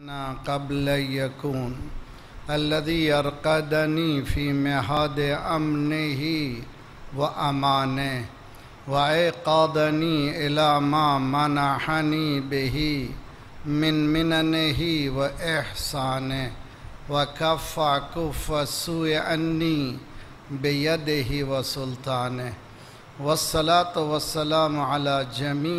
कबल यकून अल्लदी अरकदनी फ़ी महद अमन ही व अमान वादनी इलामा मनाहनी बही मिन मिनन ही व एहसान व कफ़ा कुफ़ सुअन्नी बेयद ही व सुल्तान वसलात वसलाम अला जमी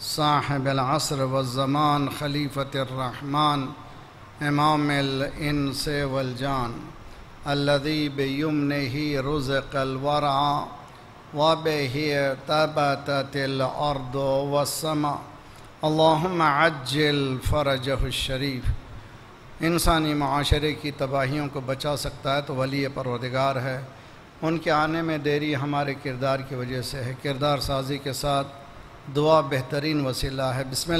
साहब असर वज़मान खलीफत रहमान इमाम इनस वलजान अल्लदी बेयमन ही रुज़ कलवरा वब ही तब तिल और दो वसमा अल्लाम अज्जल फ़रजशरीफ़ इंसानी माशरे की तबाहियों को बचा सकता है तो वली परवदगार है। उनके आने में देरी हमारे किरदार की वजह से है। किरदार साजी के साथ दुआ बेहतरीन वसीला है बसमीम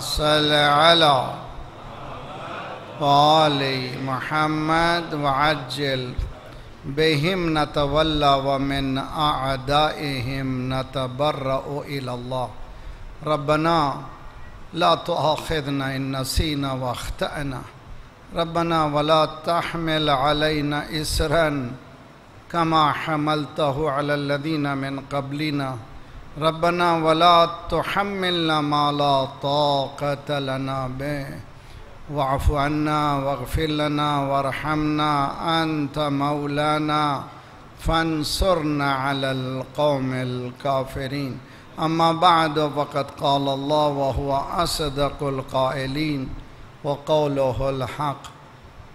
सल वजल बेहम न तवल्ला वमिन आदाहम न तबर्र इल्ला रबना ला तो आखिदन नसीना वख्तना रबना वला तहमिल अलैन इसरन कमा हमलतह अलदीना मिन कबलिना रबना वला तो हमलना माला ताकत बे। वाफ़ाना वगफिलना वरहमना अंत मौलाना। फ़न अलकौमिल काफरीन। अम्मा बाद वक़त कौल वहुआ असदकुल्कालीन व कौलहक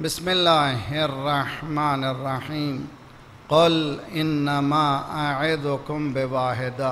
बसमिल्लर रहीम कल इन्नमा आदुकुम बवाहिदा।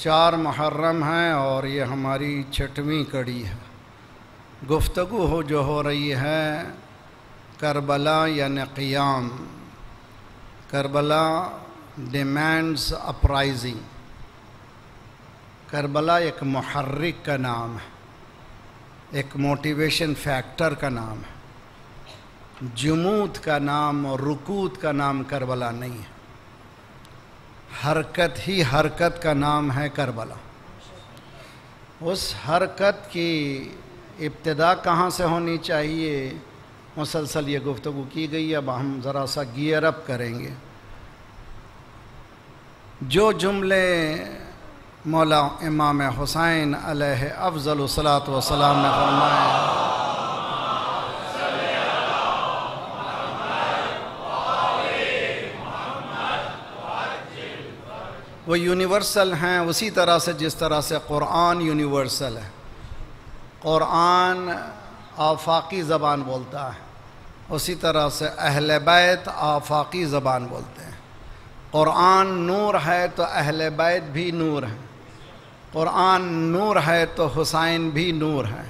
चार मुहर्रम हैं और ये हमारी छठवीं कड़ी है। गुफ्तगु हो जो हो रही है, करबला यानि क़ियाम। करबला डिमांड्स अपराइजिंग करबला एक महर्रिक का नाम है, एक मोटिवेशन फैक्टर का नाम है। जमूत का नाम और रुकूत का नाम करबला नहीं है। हरकत ही हरकत का नाम है करबला। उस हरकत की इब्तदा कहाँ से होनी चाहिए? मुसलसल ये गुफ्तु की गई, अब हम ज़रा सा गियर अप करेंगे। जो जुमले मौला इमाम हुसैन अलैह अफजल सलात वसलाम ने फरमाए वो यूनिवर्सल हैं, उसी तरह से जिस तरह से क़ुरान यूनिवर्सल है। क़ुरान आफाकी ज़बान बोलता है, उसी तरह से अहल बैत आफाकी ज़बान बोलते हैं। क़ुरान नूर है तो अहल बैत भी नूर है। क़ुरान नूर है तो हुसैन भी नूर है।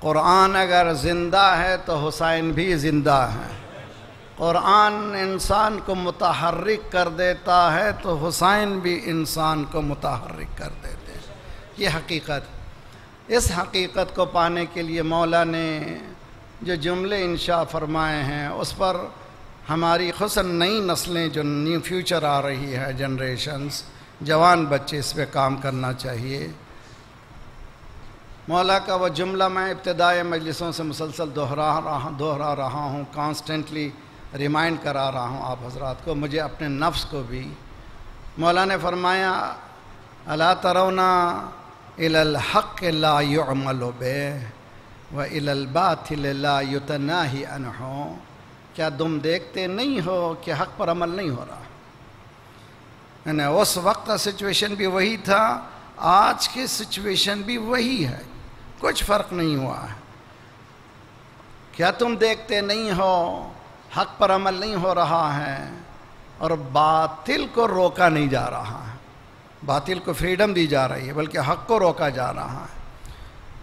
क़ुरान अगर ज़िंदा है तो हुसैन भी ज़िंदा है। क़ुरान इंसान को मुतहरक कर देता है तो हुसैन भी इंसान को मुतहरक कर देते हैं। ये हकीकत। इस हकीकत को पाने के लिए मौला ने जो जुमले इंशा फरमाए हैं, उस पर हमारी खुसन नई नस्लें जो न्यू फ्यूचर आ रही है जनरेशन्स जवान बच्चे इस पर काम करना चाहिए। मौला का वह जुमला मैं इब्तदाई मजलिसों से मुसलसल दोहरा रहा दोहरा रहा हूँ कॉन्स्टेंटली रिमाइंड करा रहा हूँ आप हजरात को, मुझे अपने नफ्स को भी। मौला ने फरमाया, अला तरौना इलहक़ ला युमल बे व इलबातिल युतना ही अनहो। क्या तुम देखते नहीं हो कि हक पर अमल नहीं हो रहा? है उस वक्त का सिचुएशन भी वही था, आज की सिचुएशन भी वही है। कुछ फ़र्क नहीं हुआ है। क्या तुम देखते नहीं हो हक पर अमल नहीं हो रहा है और बातिल को रोका नहीं जा रहा है। बातिल को फ्रीडम दी जा रही है, बल्कि हक को रोका जा रहा है।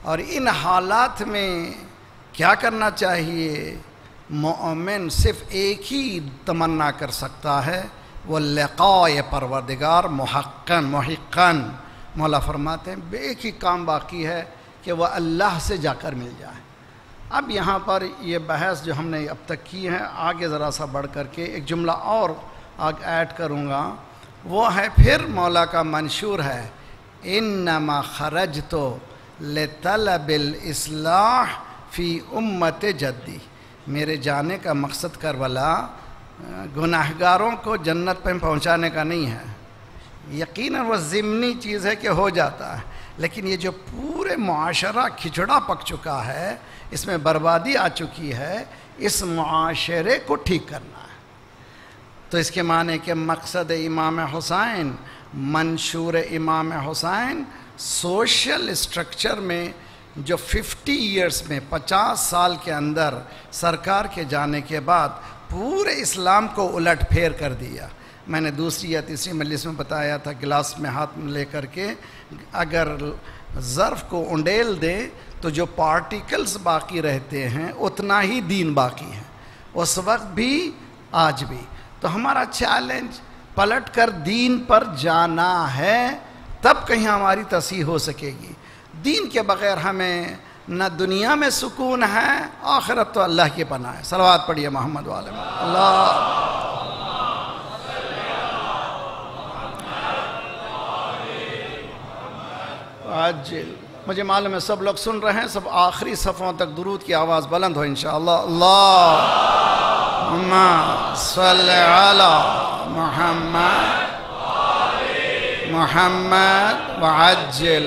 और इन हालात में क्या करना चाहिए? मोमिन सिर्फ़ एक ही तमन्ना कर सकता है, वो लक़ाए परवरदिगार, महक्कन महक्कन। मौला फरमाते हैं एक ही काम बाकी है कि वह अल्लाह से जाकर मिल जाए। अब यहाँ पर ये बहस जो हमने अब तक की है, आगे ज़रा सा बढ़ कर के एक जुमला और आगे ऐड करूँगा। वो है फिर मौला का मंशूर है इन नमा खरज तो ले तलबिल इसलाह फ़ी उम्मत जद्दी। मेरे जाने का मकसद कर वाला गुनाहगारों को जन्नत पर पहुँचाने का नहीं है। यकीन वह ज़िमनी चीज़ है कि हो जाता है। लेकिन ये जो पूरे माशरा खिचड़ा पक चुका है, इसमें बर्बादी आ चुकी है, इस माशरे को ठीक करना है। तो इसके माने के मकसद इमाम हुसैन, मंशूर इमाम हुसैन, सोशल स्ट्रक्चर में जो 50 इयर्स में 50 साल के अंदर सरकार के जाने के बाद पूरे इस्लाम को उलट फेर कर दिया। मैंने दूसरी या तीसरी मजलिस में बताया था गिलास में हाथ में लेकर के, अगर ज़र्फ़ को उंडेल दे तो जो पार्टिकल्स बाकी रहते हैं, उतना ही दीन बाकी है। उस वक्त भी, आज भी। तो हमारा चैलेंज पलट कर दीन पर जाना है, तब कहीं हमारी तसीह हो सकेगी। दीन के बगैर हमें न दुनिया में सुकून है, आखिरत तो अल्लाह के पना है। सलवात पढ़िए मोहम्मद वाले अल्लाह। आज मुझे मालूम है सब लोग सुन रहे हैं, सब आखिरी सफ़ों तक दुरूद की आवाज़ बुलंद हो इन मोहम्मद। वजल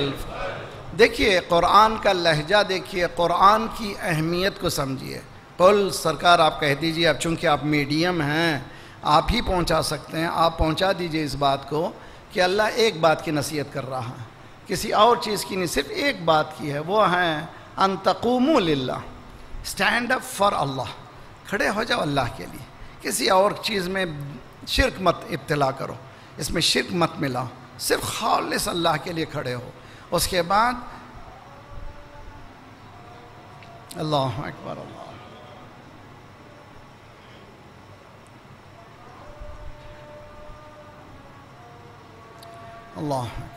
देखिए क़ुरान का लहजा देखिए क़ुरान की अहमियत को समझिए। कुल सरकार, आप कह दीजिए, अब चूँकि आप मीडियम हैं, आप ही पहुँचा सकते हैं। आप पहुँचा दीजिए इस बात को कि अल्लाह एक बात की नसीहत कर रहा है। किसी और चीज़ की नहीं, सिर्फ़ एक बात की है, वो है, अनतकूमू लिल्ला स्टैंड अप फॉर अल्लाह खड़े हो जाओ अल्लाह के लिए। किसी और चीज़ में शिरक मत इब्तला करो, इसमें शिरक मत मिलाओ, सिर्फ़ खालिस अल्लाह के लिए खड़े हो। उसके बाद, अल्लाह अकबर, अल्लाह। अल्लाह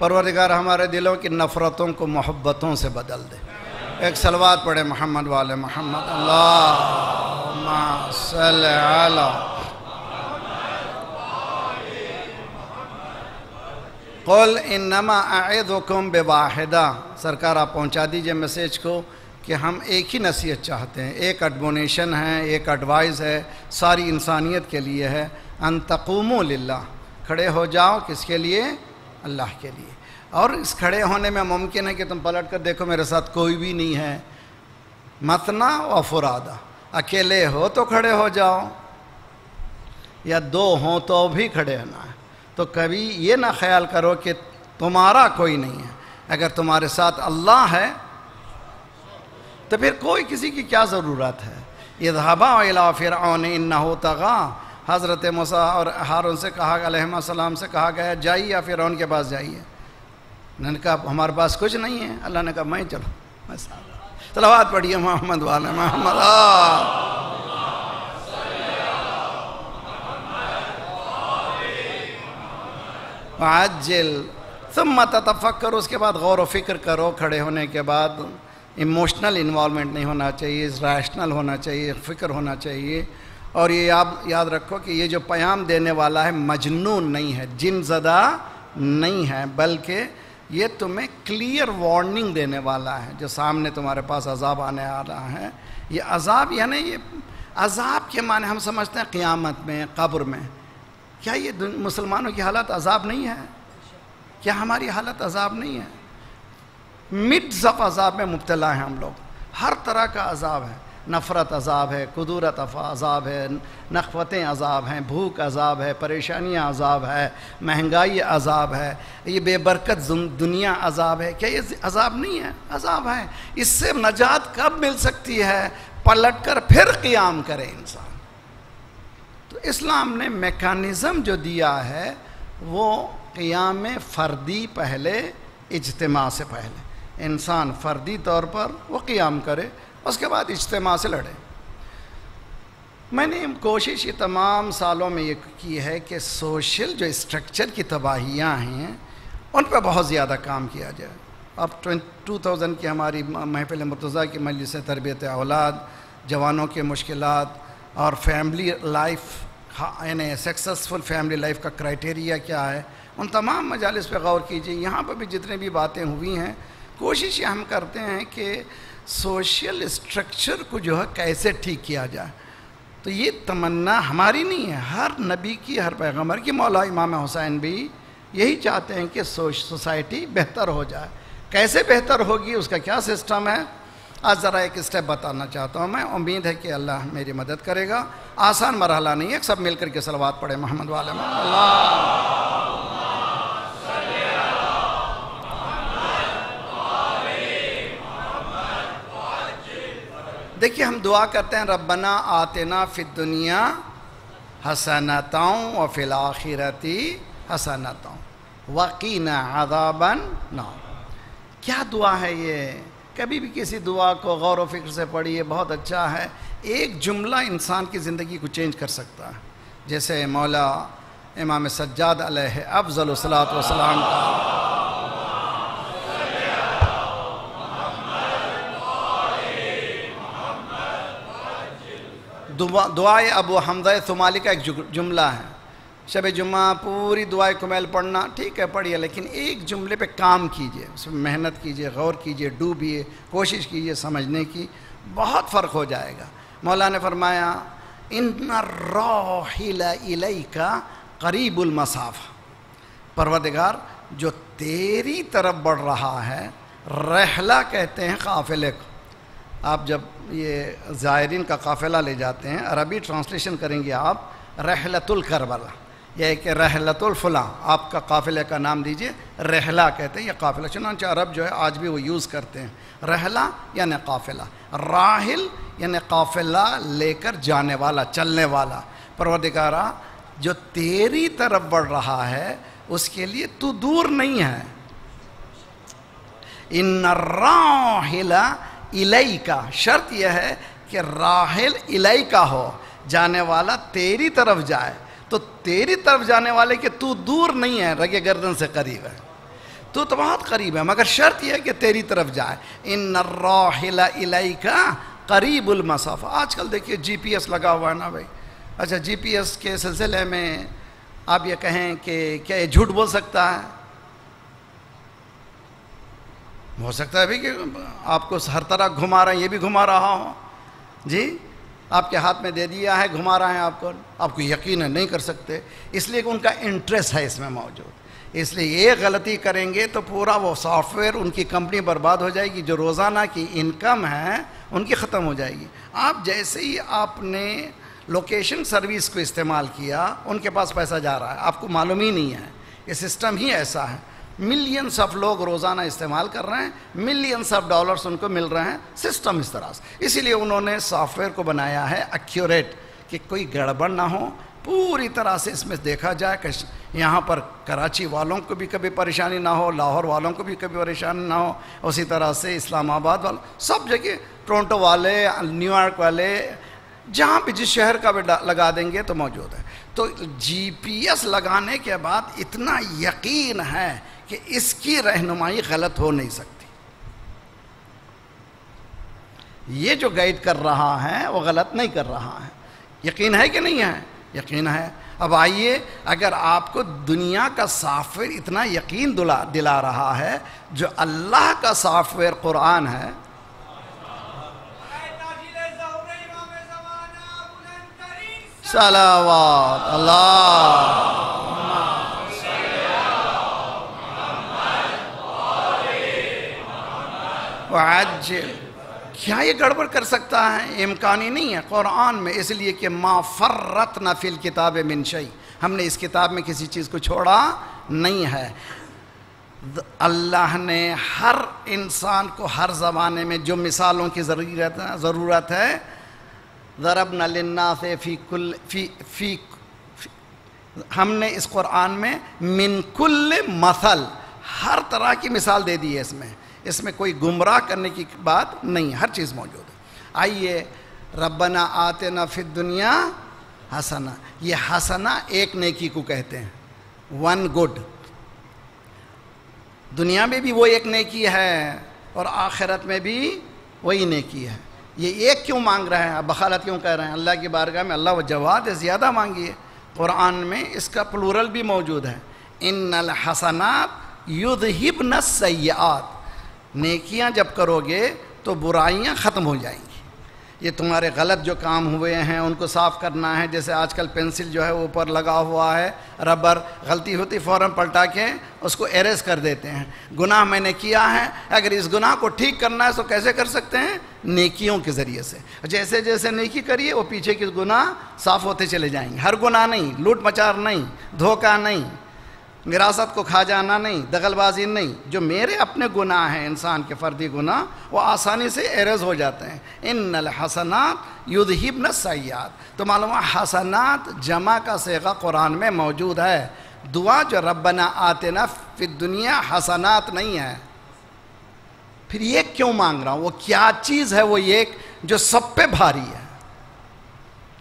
परवरदिगार, हमारे दिलों की नफ़रतों को मोहब्बतों से बदल दे। एक सलवात पढ़े मोहम्मद वाले मोहम्मद। अल्लाह कौल इनमा आयदुकुम बेवाहिदा। सरकार, आप पहुँचा दीजिए मैसेज को कि हम एक ही नसीहत चाहते हैं। एक एडमोनेशन है, एक एडवाइस है, सारी इंसानियत के लिए है। अनतकुमो लिल्ला खड़े हो जाओ, किसके लिए? अल्लाह के लिए। और इस खड़े होने में मुमकिन है कि तुम पलट कर देखो, मेरे साथ कोई भी नहीं है। मतना व फुरादा। अकेले हो तो खड़े हो जाओ, या दो हों तो भी खड़े होना है। तो कभी ये ना ख्याल करो कि तुम्हारा कोई नहीं है। अगर तुम्हारे साथ अल्लाह है तो फिर कोई किसी की क्या ज़रूरत है? अला फिर इन तगा। हज़रत मूसा और हारून से कहा सलाम से कहा गया, जाइए या फिर के पास जाइए। उन्होंने कहा, हमारे पास कुछ नहीं है। अल्लाह ने कहा, मैं चलो। चलो बात पढ़िए मोहम्मद वाले, मोहम्मद। आजिल तुम तफक करो उसके बाद गौर व फ़िक्र करो, खड़े होने के बाद इमोशनल इन्वॉलमेंट नहीं होना चाहिए रैशनल होना चाहिए, फ़िक्र होना चाहिए। और ये आप याद रखो कि ये जो प्याम देने वाला है मजनून नहीं है, जिन ज़दा नहीं है, बल्कि ये तुम्हें क्लियर वार्निंग देने वाला है, जो सामने तुम्हारे पास अजाब आने आ रहा है। ये अजाब, यानी ये अजाब के माने हम समझते हैं क़ियामत में, कब्र में। क्या ये मुसलमानों की हालत अजाब नहीं है? क्या हमारी हालत अजाब नहीं है? मिड्स ऑफ़ अजाब में मुबतला हैं हम लोग। हर तरह का अजाब है। नफ़रत अजाब है, कुदूरत अजाब है, नखवतें अजाब हैं, भूख अजाब है, परेशानियाँ अजाब है, महँगाई अजाब है, ये बेबरकत दुनिया अजाब है। क्या ये अजाब नहीं है? अजाब है। इससे नजात कब मिल सकती है? पलट कर फिर क़ियाम करे इंसान। तो इस्लाम ने मेकानिज़म जो दिया है, वो क़ियाम फ़र्दी पहले, इजतमा से पहले। इंसान फ़र्दी तौर पर वो क़ियाम करे उसके बाद इज्तम से लड़े। मैंने कोशिश ये तमाम सालों में ये की है कि सोशल जो स्ट्रक्चर की तबाहियाँ हैं, उन पर बहुत ज़्यादा काम किया जाए। अब टू थाउज़ेंड की हमारी महफिल मुर्तज़ा की मजलिस तरबियत औलाद, जवानों के मुश्किल और फैमिली लाइफ यानी सक्सेसफुल फैमिली लाइफ का क्राइटेरिया क्या है, उन तमाम मजालस पर गौर कीजिए। यहाँ पर भी जितने भी बातें हुई हैं, कोशिश हम करते हैं कि सोशल स्ट्रक्चर को जो है कैसे ठीक किया जाए? तो ये तमन्ना हमारी नहीं है, हर नबी की, हर पैगंबर की, मौला इमाम हुसैन भी यही चाहते हैं कि सोसाइटी बेहतर हो जाए। कैसे बेहतर होगी उसका क्या सिस्टम है? आज ज़रा एक स्टेप बताना चाहता हूँ मैं। उम्मीद है कि अल्लाह मेरी मदद करेगा। आसान मरहला नहीं है, सब मिलकर के सलवात पढ़े मोहम्मद वाले अल्लाह देखिए, हम दुआ करते हैं रबना आतना फिर दुनिया हसनताओं और फिल आखिरती हसनताओं वकीन आदाबन ना क्या दुआ है ये? कभी भी किसी दुआ को गौर व फ़िक्र से पढ़िए, बहुत अच्छा है। एक जुमला इंसान की ज़िंदगी को चेंज कर सकता है। जैसे मौला इमाम सज्जाद अफजल सलात वसलाम का दुआए अबू हमद तुमाली का एक जुमला है। शब जुम्मा पूरी दुआए कुमैल पढ़ना, ठीक है, पढ़िए, लेकिन एक जुमले पे काम कीजिए उसमें मेहनत कीजिए, गौर कीजिए, डूबिए, कोशिश कीजिए समझने की, बहुत फ़र्क हो जाएगा। मौला ने फरमाया इन रोहिल का करीबुल मसाफ़ा। परवदगार जो तेरी तरफ़ बढ़ रहा है, रहला कहते हैं काफिले को। आप जब ये ज़ायरीन का काफ़िला ले जाते हैं, अरबी ट्रांसलेशन करेंगे आप, रहलतुल करबला। यह कि रहलतुल फला, आपका काफ़िले का नाम दीजिए, रहला कहते हैं यह काफ़िला। चुनाच अरब जो है, आज भी वो यूज़ करते हैं। रहला यानि काफ़िला, राहिल यानि काफ़िला लेकर जाने वाला, चलने वाला। परवदिगारा जो तेरी तरफ़ बढ़ रहा है, उसके लिए तू दूर नहीं है। इन राहिला इलई का शर्त यह है कि राहिल इलई का हो, जाने वाला तेरी तरफ़ जाए। तो तेरी तरफ़ जाने वाले के तू दूर नहीं है, रगे गर्दन से करीब है। तू तो बहुत करीब है, मगर शर्त यह है कि तेरी तरफ़ जाए। इन राहिला इलई का करीबुल मसाफा। आजकल देखिए जीपीएस लगा हुआ है ना भाई। अच्छा जीपीएस के सिलसिले में आप ये कहें कि क्या ये झूठ बोल सकता है? हो सकता है भी कि आपको हर तरह घुमा रहे हैं, ये भी घुमा रहा हो। जी, आपके हाथ में दे दिया है, घुमा रहे हैं आपको। आपको यकीन है, नहीं कर सकते। इसलिए कि उनका इंटरेस्ट है इसमें मौजूद। इसलिए ये गलती करेंगे तो पूरा वो सॉफ्टवेयर उनकी कंपनी बर्बाद हो जाएगी। जो रोज़ाना की इनकम है, उनकी ख़त्म हो जाएगी। आप जैसे ही आपने लोकेशन सर्विस को इस्तेमाल किया, उनके पास पैसा जा रहा है। आपको मालूम ही नहीं है। ये सिस्टम ही ऐसा है। मिलियंस ऑफ़ लोग रोज़ाना इस्तेमाल कर रहे हैं मिलियंस ऑफ़ डॉलर्स उनको मिल रहे हैं सिस्टम इस तरह से। इसीलिए उन्होंने सॉफ्टवेयर को बनाया है एक्यूरेट कि कोई गड़बड़ ना हो। पूरी तरह से इसमें देखा जाए कि यहाँ पर कराची वालों को भी कभी परेशानी ना हो, लाहौर वालों को भी कभी परेशानी ना हो, उसी तरह से इस्लामाबाद वालों, सब जगह, टोरंटो वाले न्यूयॉर्क वाले, जहाँ भी जिस शहर का भी लगा देंगे तो मौजूद है। तो जीपीएस लगाने के बाद इतना यकीन है कि इसकी रहनुमाई गलत हो नहीं सकती। ये जो गाइड कर रहा है, वो गलत नहीं कर रहा है। यकीन है कि नहीं है? यकीन है। अब आइए, अगर आपको दुनिया का सॉफ्टवेयर इतना यकीन दिला दिला रहा है, जो अल्लाह का सॉफ्टवेयर कुरान है, सलावात, अल्लाह। आज क्या ये गड़बड़ कर सकता है? इम्कान नहीं है। कुरान में इसलिए कि मा फर्रत न फिल किताब मिनशई हमने इस किताब में किसी चीज़ को छोड़ा नहीं है। अल्लाह ने हर इंसान को हर ज़माने में जो मिसालों की ज़रूरत है ज़रूरत है ज़रब नन्ना से फ़ी कुल फ़ी फ़ी हमने इस कुरान में मिनकुल मसल हर तरह की मिसाल दे दी है इसमें। इसमें कोई गुमराह करने की बात नहीं हर चीज़ मौजूद है। आइए, रब्बना आते न फिर दुनिया हसना। ये हसना एक नेकी को कहते हैं। वन गुड दुनिया में भी वो एक नेकी है और आखिरत में भी वही नेकी है। ये एक क्यों मांग रहे हैं? बखालत क्यों कह रहे हैं? अल्लाह की बारगाह में अल्लाह व जवाद ज़्यादा मांगिए। कुरान में इसका प्लूरल भी मौजूद है। इन हसनात युद्ध हिब न सयात नेकियाँ जब करोगे तो बुराइयाँ ख़त्म हो जाएँगी। ये तुम्हारे गलत जो काम हुए हैं, उनको साफ़ करना है। जैसे आजकल पेंसिल जो है ऊपर लगा हुआ है, रबर, गलती होती फ़ौर पलटा के उसको एरेज कर देते हैं। गुनाह मैंने किया है, अगर इस गुनाह को ठीक करना है तो कैसे कर सकते हैं? नेकियों के ज़रिए से। जैसे जैसे नेकी करिए, वो पीछे के गुनाह साफ़ होते चले जाएँगे। हर गुनाह नहीं, लूट मचार नहीं, धोखा नहीं। विरासत को खा जाना नहीं दगलबाजी नहीं। जो मेरे अपने गुनाह हैं, इंसान के फ़र्दी गुनाह, वो आसानी से एरज हो जाते हैं। इन नल हसनात युद्धिब न सयाद तो मालूम हसनात जमा का सेगा कुरान में मौजूद है। दुआ जो रबना आते न फिर दुनिया, हसनात नहीं है। फिर ये क्यों मांग रहा हूँ? वो क्या चीज़ है, वो एक जो सब पे भारी है?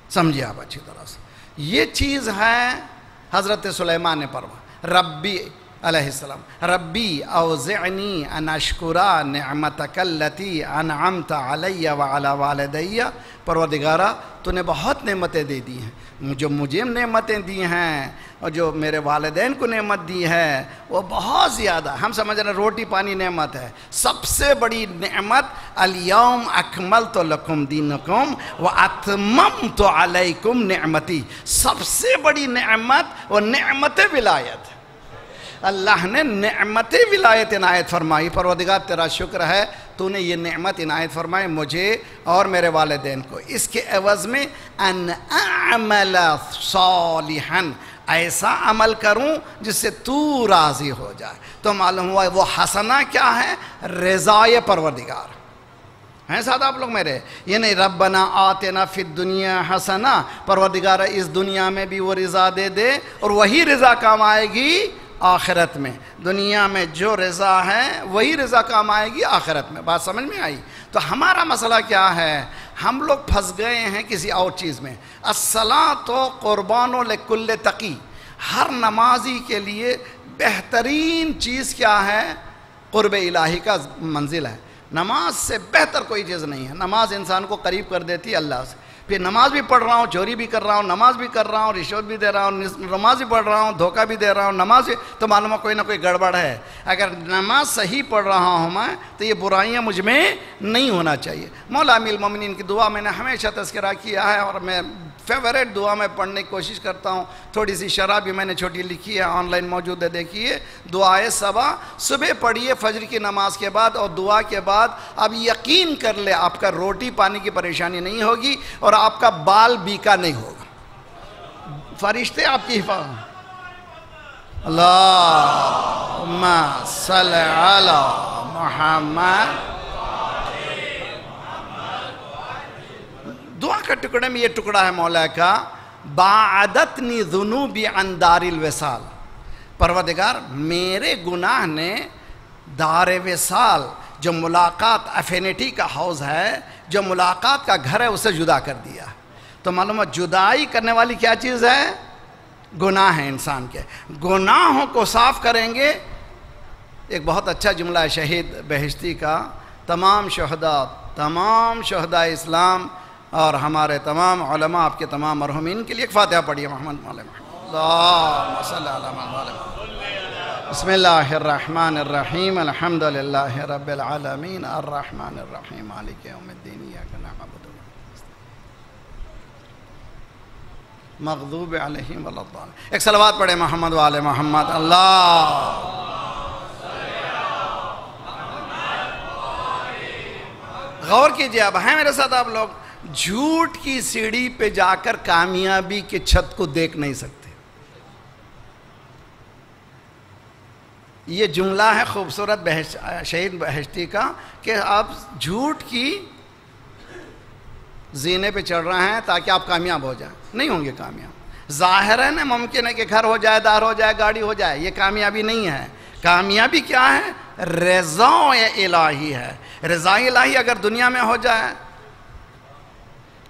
समझिए आप अच्छी तरह से। ये चीज़ है, हज़रत सुलेमान ने परवा रब्बी अलैहिस्सलाम रब्बी, औज़नी अनशकुरा नमतकल्लती अनअमत अलैया व अला वालदैया। परवदिगारा तूने बहुत नेमतें दे दी हैं। जो मुझे नेमतें दी हैं और जो मेरे वालदेन को नेमत दी है, वो बहुत ज़्यादा। हम समझ रहे हैं रोटी पानी नेमत है। सबसे बड़ी नेमत, अलियम अकमल तो लकुम दीनकुम व अतमम तो अलैकुम नेमती। सबसे बड़ी नेमत, व नेमत विलायत अल्लाह ने नमत विलायत इनायत फरमाई परवदिगार तेरा शुक्र है, तूने ये नमत इनायत फरमाई मुझे और मेरे वालदेन को। इसके एवज़ में अन सालिहन, ऐसा अमल करूँ जिससे तू राज़ी हो जाए। तो मालूम हुआ वो हसना क्या है? रज़ाय परवरदिगार। हैं साथ आप लोग मेरे? ये नहीं रबना आते ना फिर दुनिया हसना, परवरदिगार इस दुनिया में भी वो रज़ा दे दे और वही रज़ा काम आएगी आखिरत में। दुनिया में जो रज़ा है, वही रज़ा काम आएगी आखिरत में। बात समझ में आई? तो हमारा मसला क्या है? हम लोग फंस गए हैं किसी और चीज़ में। असला तो क़ुरबान कुल्ल तकी। हर नमाजी के लिए बेहतरीन चीज़ क्या है? क़ुरब इलाही का मंजिल है। नमाज़ से बेहतर कोई चीज़ नहीं है। नमाज़ इंसान को करीब कर देती है अल्लाह से। फिर नमाज़ भी पढ़ रहा हूँ, चोरी भी कर रहा हूँ, नमाज़ भी कर रहा हूँ, रिश्वत भी दे रहा हूँ नमाज़ भी पढ़ रहा हूँ, धोखा भी दे रहा हूँ, नमाज़ तो मालूम है कोई ना कोई गड़बड़ है। अगर नमाज़ सही पढ़ रहा हूँ मैं तो ये बुराइयाँ मुझमें नहीं होना चाहिए। मौलामिल ममिन की दुआ मैंने हमेशा तस्करा किया है और मैं फेवरेट दुआ में पढ़ने की कोशिश करता हूँ। थोड़ी सी शराब भी मैंने छोटी लिखी है ऑनलाइन मौजूद है, देखिए। दुआए सबा, सुबह पढ़िए फजर की नमाज़ के बाद और दुआ के बाद अब यकीन कर ले, आपका रोटी पानी की परेशानी नहीं होगी और आपका बाल बीका नहीं होगा। फरिश्ते आपकी हिफाजत अल्लाह मोहम्मद। दुआ का टुकड़े में ये टुकड़ा है मौला का बादत नी जुनूबी अंदारिल वसाल। परवदिगार मेरे गुनाह ने दार वसाल, जो मुलाकात अफिनिटी का हाउस है, जो मुलाकात का घर है, उसे जुदा कर दिया। तो मालूम है, जुदाई करने वाली क्या चीज़ है? गुनाह है इंसान के। गुनाहों को साफ़ करेंगे। एक बहुत अच्छा जुमला है, शहीद बहिश्ती का। तमाम शहदा तमाम शहदा इस्लाम और हमारे तमाम उलमा, आपके तमाम मरहूमिन के लिए एक फ़ातिहा पढ़िए, मोहम्मद बसमीम मखदूब एक सलवात पढ़े मोहम्मद वाले मोहम्मद। अल्लाह। गौर कीजिए, अब हैं मेरे साथ आप लोग। झूठ की सीढ़ी पे जाकर कामयाबी के छत को देख नहीं सकते। ये जुमला है खूबसूरत शहीद बहश्ती का कि आप झूठ की जीने पे चढ़ रहे हैं ताकि आप कामयाब हो जाए। नहीं होंगे कामयाब। ज़ाहिर है ना, मुमकिन है कि घर हो जाए, दार हो जाए, गाड़ी हो जाए, ये कामयाबी नहीं है। कामयाबी क्या है? रजा इलाही है। रजा इलाही अगर दुनिया में हो जाए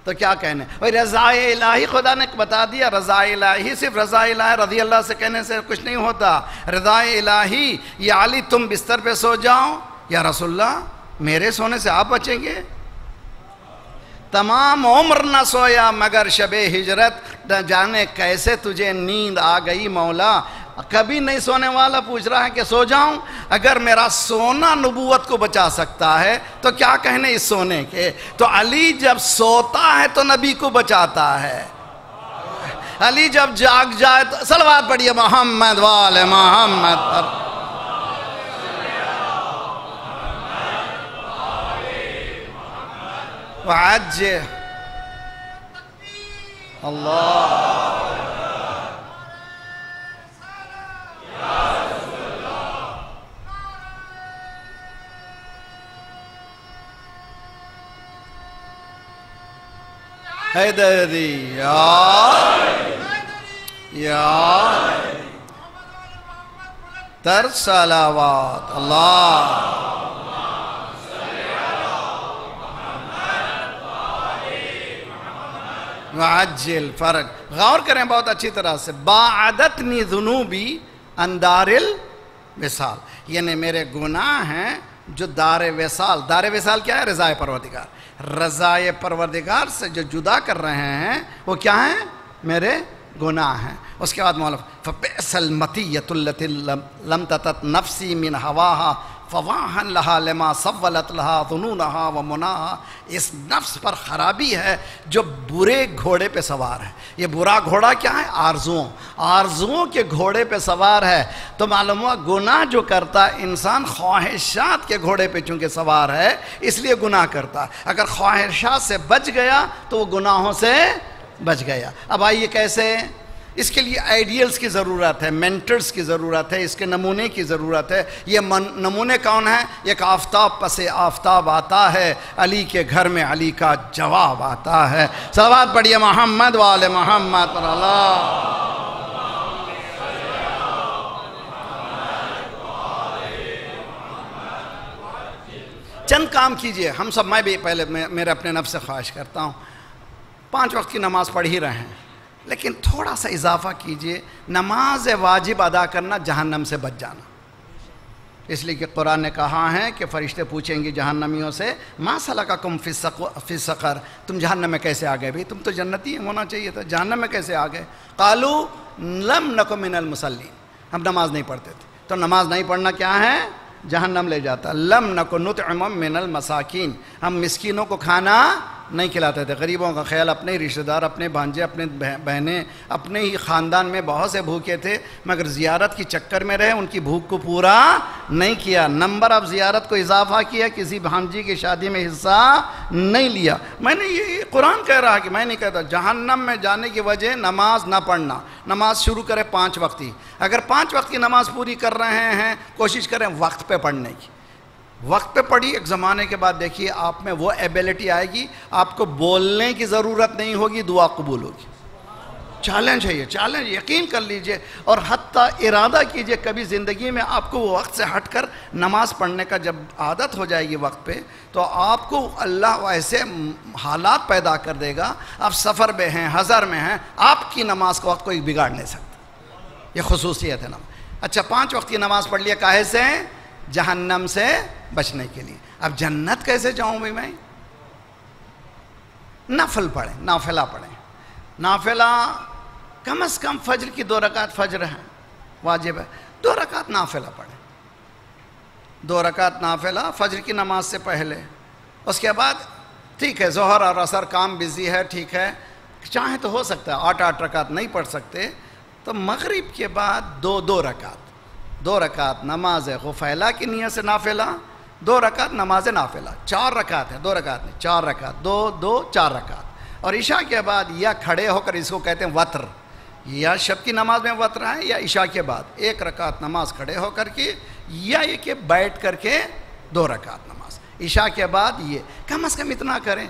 तो क्या कहने? भाई रज़ा इलाही खुदा ने बता दिया रज़ा इलाही सिर्फ़ रज़ा इलाही रज़ी अल्लाह से कहने से कुछ नहीं होता। रज़ा इलाही, या अली, तुम बिस्तर पे सो जाओ, या रसुल्ला मेरे सोने से आप बचेंगे। तमाम उम्र न सोया, मगर शब हिजरत न जाने कैसे तुझे नींद आ गई, मौला। कभी नहीं सोने वाला पूछ रहा है कि सो जाऊँ? अगर मेरा सोना नबूवत को बचा सकता है तो क्या कहने इस सोने के? तो अली जब सोता है तो नबी को बचाता है। अली जब जाग जाए तो सलवार पढ़िए, मोहम्मद वाले मोहम्मद। अल्लाह। हैदरी तर अल्लाह। वाजिल फ़र्क। गौर करें बहुत अच्छी तरह से। बादत नी जुनूबी अंदारिल विसाल यानी मेरे गुनाह हैं जो दार वसाल दार वसाल क्या है? रज़ाए परवरदिगार। रज़ाए परवरदिगार से जो जुदा कर रहे हैं, वो क्या हैं? मेरे गुनाह हैं। उसके बाद मौलम फ़सलमती यतुल्लम तत नफसी मिन हवा फवाहन लहा लमा सवलत लहा जुनूनहा व मुनाहा। इस नफ्स पर खराबी है जो बुरे घोड़े पे सवार है। ये बुरा घोड़ा क्या है? आरजुओं। आरजुओं के घोड़े पे सवार है। तो मालूम हुआ गुनाह जो करता इंसान ख्वाहिशात के घोड़े पे चूँकि सवार है, इसलिए गुनाह करता। अगर ख्वाहिशात से बच गया तो वो गुनाहों से बच गया। अब आइए कैसे? इसके लिए आइडियल्स की ज़रूरत है, मेंटर्स की ज़रूरत है, इसके नमूने की ज़रूरत है। ये नमूने कौन है? एक आफ्ताब, पसे आफ्ताब आता है। अली के घर में अली का जवाब आता है। सवाब पढ़िए, मोहम्मद वाले मोहम्मद चंद काम कीजिए। हम सब, मैं भी पहले मेरे अपने नफ्स से ख्वाहिश करता हूँ। पाँच वक्त की नमाज़ पढ़ ही रहे हैं। लेकिन थोड़ा सा इजाफा कीजिए, नमाज़ वाजिब अदा करना जहन्नम से बच जाना। इसलिए कि कुरान ने कहा है कि फ़रिश्ते पूछेंगे जहन्नमियों से, माँ सला का कुम फ़िसक़र तुम जहन्नम में कैसे आ गए भाई? तुम तो जन्नती होना चाहिए था, जहन्नम में कैसे आ गए? कालू, लम नको मिनल हम नमाज़ नहीं पढ़ते थे। तो नमाज़ नहीं पढ़ना क्या है? जहन्नम ले जाता। लम नको नुत मिनल मसाकिन। हम मिसकीनों को खाना नहीं खिलाते थे। गरीबों का ख्याल अपने ही रिश्तेदार, अपने भांजे, अपने बहनें, अपने ही ख़ानदान में बहुत से भूखे थे, मगर ज़ियारत की चक्कर में रहे, उनकी भूख को पूरा नहीं किया। नंबर ऑफ़ ज़ियारत को इजाफा किया, किसी भांजी की शादी में हिस्सा नहीं लिया। मैंने ये कुरान कह रहा कि मैं नहीं कहता, जहन्नम में जाने की वजह नमाज़ ना पढ़ना। नमाज़ शुरू करें पाँच वक्त की अगर पाँच वक्त की नमाज़ पूरी कर रहे हैं, कोशिश करें वक्त पर पढ़ने की। वक्त पे पढ़ी, एक ज़माने के बाद देखिए, आप में वो एबिलिटी आएगी, आपको बोलने की ज़रूरत नहीं होगी, दुआ कबूल होगी। चैलेंज है ये चैलेंज यकीन कर लीजिए, और हत्या इरादा कीजिए, कभी ज़िंदगी में आपको वो वक्त से हटकर नमाज़ पढ़ने का जब आदत हो जाएगी वक्त पे तो आपको अल्लाह ऐसे हालात पैदा कर देगा, आप सफ़र में हैं, हज़र में हैं, आपकी नमाज़ का वक्त कोई बिगाड़ नहीं सकता। ये खसूसियत है ना। अच्छा पाँच वक्त की नमाज़ पढ़ लिया, काहे से जहन्नम से बचने के लिए। अब जन्नत कैसे जाऊँ भाई मैं? नफल पढ़े, नाफिला पढ़े। नाफिला कम अज़ कम फज्र की दो रकात फज्र है, वाजिब है। दो रकात नाफिला पढ़े। दो रकात नाफिला फज्र की नमाज़ से पहले। उसके बाद ठीक है, जहर और असर काम बिज़ी है, ठीक है। चाहे तो हो सकता है, आठ आठ रकात नहीं पढ़ सकते। तो मगरिब के बाद दो दो रकात। दो रकात नमाज़ गुफैला की नीयत से नाफिला, दो रकात नमाज़ नाफिला। चार रकात है, दो रकात नहीं, चार रकात, दो दो, चार रकात। और ईशा के बाद या खड़े होकर इसको कहते हैं वत्र। या शब की नमाज़ में वत्र है, या ईशा के बाद। एक रकात नमाज़ खड़े होकर के, या ये कि बैठ करके दो रकात नमाज़। ईशा के बाद ये, कम अज़ कम इतना करें।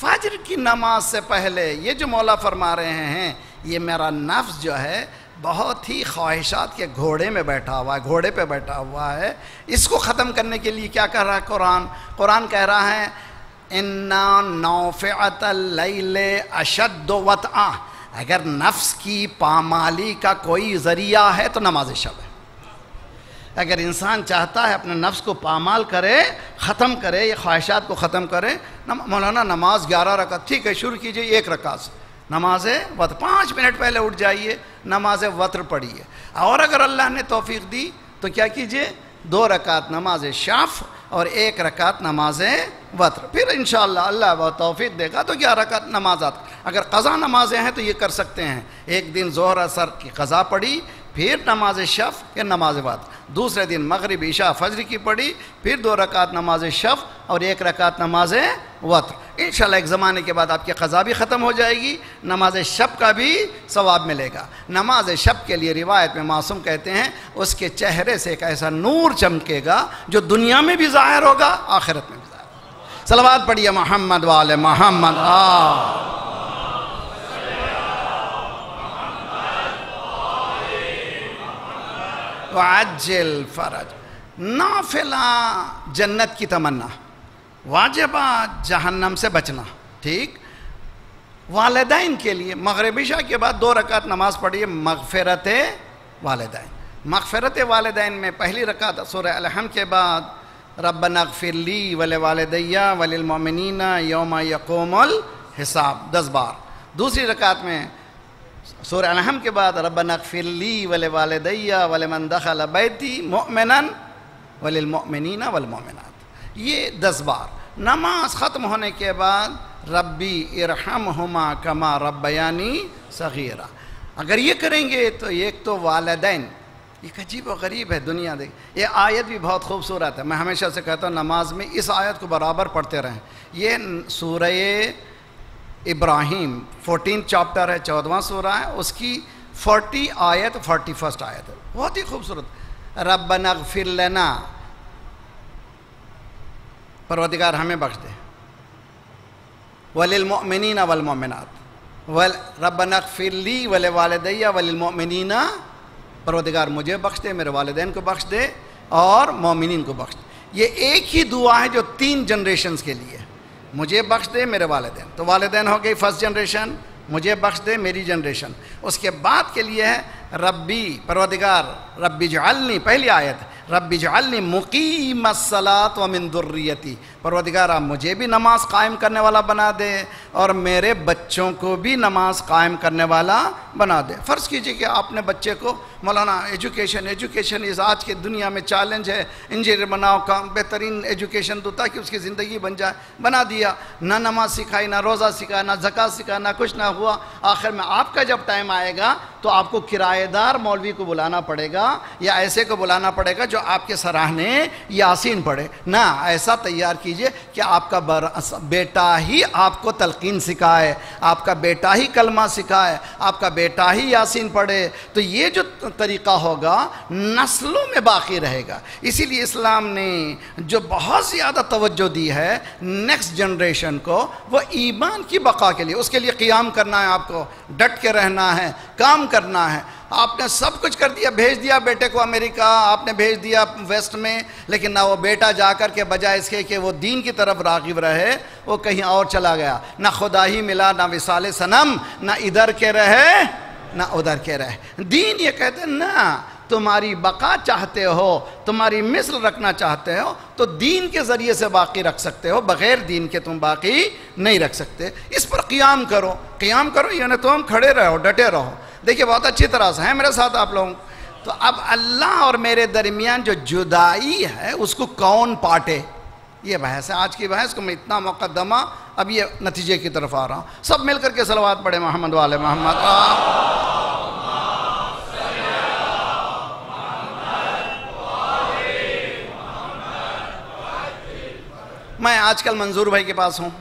फजर की नमाज़ से पहले, ये जो मौला फरमा रहे हैं, ये मेरा नफ्स जो है बहुत ही ख्वाहिशात के घोड़े में बैठा हुआ है, घोड़े पे बैठा हुआ है। इसको ख़त्म करने के लिए क्या कर रहा है कुरान? कुरान कह रहा है, इन्ना नौफ़ले अशद वत अगर नफ्स की पामाली का कोई ज़रिया है तो नमाज़ शब है। अगर इंसान चाहता है अपने नफ्स को पामाल करे, ख़त्म करे, या ख्वाहिशात को ख़त्म करे मौलाना नमाज़ ग्यारह रकत, ठीक है, शुरू कीजिए, एक रकात से। नमाज़ वत पाँच मिनट पहले उठ जाइए, नमाज़ वत्र पढ़िए। और अगर अल्लाह ने तोफ़ी दी तो क्या कीजिए? दो रकात नमाज़ शाफ और एक रकात नमाज़ वत्र। फिर इन अल्लाह वह तोफ़ी देगा तो क्या रकात नमाजात। अगर कज़ा नमाजें हैं तो ये कर सकते हैं। एक दिन जोहर असर की कज़ा पढ़ी फिर नमाज़ शफ़ या नमाज़ वत दूसरे दिन मगरब ईशा फजर की पढ़ी, फिर दो रकात नमाज़ शफ़ और एक रकात नमाज़ वत्र। इन एक ज़माने के बाद आपकी ख़ज़ा भी ख़त्म हो जाएगी, नमाज़ शब का भी सवाब मिलेगा। नमाज़ शब के लिए रिवायत में मासूम कहते हैं, उसके चेहरे से एक ऐसा नूर चमकेगा जो दुनिया में भी ज़ाहिर होगा, आखिरत में भी ज़ाहिर होगा। सलवाद पढ़िए मोहम्मद वाले मोहम्मद, आ। वाजिल फ़रज। नाफिला जन्नत की तमन्ना। वाजबा जहन्नम से बचना। ठीक? वालदेन के लिए मगरबिशा के बाद दो रकात नमाज़ पढ़िए, मगफरत वालदेन मगफरत वालदेन में पहली रकात सुर अलहम के बाद रब नगफिरली वल वालदैया वलमिन योम यकोमल हिसाब, दस बार। दूसरी रकात में सूर अनहम के बाद रब नकफ़िरली वल वालदैया वल मन दखल बैती मोमिनन वलिलमिन वलमोमिनत ये दस बार नमाज़ ख़त्म होने के बाद रब्बी इरहम हुमा कमा रब्बयानी सगीरा अगर ये करेंगे तो एक तो वालदेन एक अजीब व गरीब है दुनिया देख ये आयत भी बहुत खूबसूरत है मैं हमेशा से कहता हूँ नमाज़ में इस आयत को बराबर पढ़ते रहें ये सूर इब्राहिम फोर्टीन चैप्टर है, चौदवा सूरा है, उसकी फोर्टी आयत फोर्टी फ़र्स्ट आयत है। बहुत ही खूबसूरत। रब नगफिर लेना। परवदिगार हमें बख्श दे। वलिलमिन वलमोमिनत वल रब नगफिर ली वल वालदैया वलिलमिन परवदिगार मुझे बख्श दे, मेरे वालदेन को बख्श दे, और मोमिन को बख्श दे। ये एक ही दुआ है जो तीन जनरेशन के लिए मुझे बख्श दे मेरे वालदेन। तो वालदेन हो गई फ़र्स्ट जनरेशन, मुझे बख्श दे मेरी जनरेशन। उसके बाद के लिए है, रब्बी परवदिगार रब्बी जालनी पहली आयत। रब्बी जालनी मुकीम सलात व मिंदुर्रियती परवदिगार आप मुझे भी नमाज़ कायम करने वाला बना दे और मेरे बच्चों को भी नमाज़ कायम करने वाला बना दे। फ़र्ज़ कीजिए कि आपने बच्चे को, मौलाना, एजुकेशन एजुकेशन इस आज की दुनिया में चैलेंज है। इंजीनियर बनाओ, काम, बेहतरीन एजुकेशन दो ताकि उसकी ज़िंदगी बन जाए। बना दिया। ना नमाज़ सिखाई, ना रोज़ा सिखाया, ना जक़ात सिखाया, ना कुछ ना हुआ। आखिर में आपका जब टाइम आएगा तो आपको किराएदार मौलवी को बुलाना पड़ेगा या ऐसे को बुलाना पड़ेगा जो आपके सराहने यासीन पढ़े। ना, ऐसा तैयार कीजिए कि आपका बेटा ही आपको तलकीन सिखाए, आपका बेटा ही कलमा सिखाए, आपका बेटा ही यासीन पढ़े। तो ये जो तरीक़ा होगा, नस्लों में बाकी रहेगा। इसीलिए इस्लाम ने जो बहुत ज़्यादा तवज्जो दी है नेक्स्ट जनरेशन को, वो ईमान की बका के लिए, उसके लिए क़ियाम करना है आपको, डट के रहना है, काम करना है। आपने सब कुछ कर दिया, भेज दिया बेटे को अमेरिका, आपने भेज दिया वेस्ट में, लेकिन ना वो बेटा जाकर के बजाय इसके कि वो दीन की तरफ़ रागिब रहे, वो कहीं और चला गया। ना खुदा ही मिला, ना विसाल सनम, ना इधर के रहे, ना उधर के रहे। दीन ये कहते ना, तुम्हारी बका चाहते हो, तुम्हारी मिसल रखना चाहते हो तो दीन के ज़रिए से बाकी रख सकते हो, बग़ैर दीन के तुम बाकी नहीं रख सकते। इस पर क़ियाम करो क़ियाम करो, यानी तुम खड़े रहो, डटे रहो। देखिए, बहुत अच्छी तरह से है मेरे साथ आप लोग। तो अब अल्लाह और मेरे दरमियान जो जुदाई है, उसको कौन पाटे? ये बहस है, आज की बहस को मैं इतना मुकदमा अब ये नतीजे की तरफ़ आ रहा हूँ। सब मिलकर के सलवात पढ़े मोहम्मद वाले मोहम्मद। मैं आजकल मंजूर भाई के पास हूँ।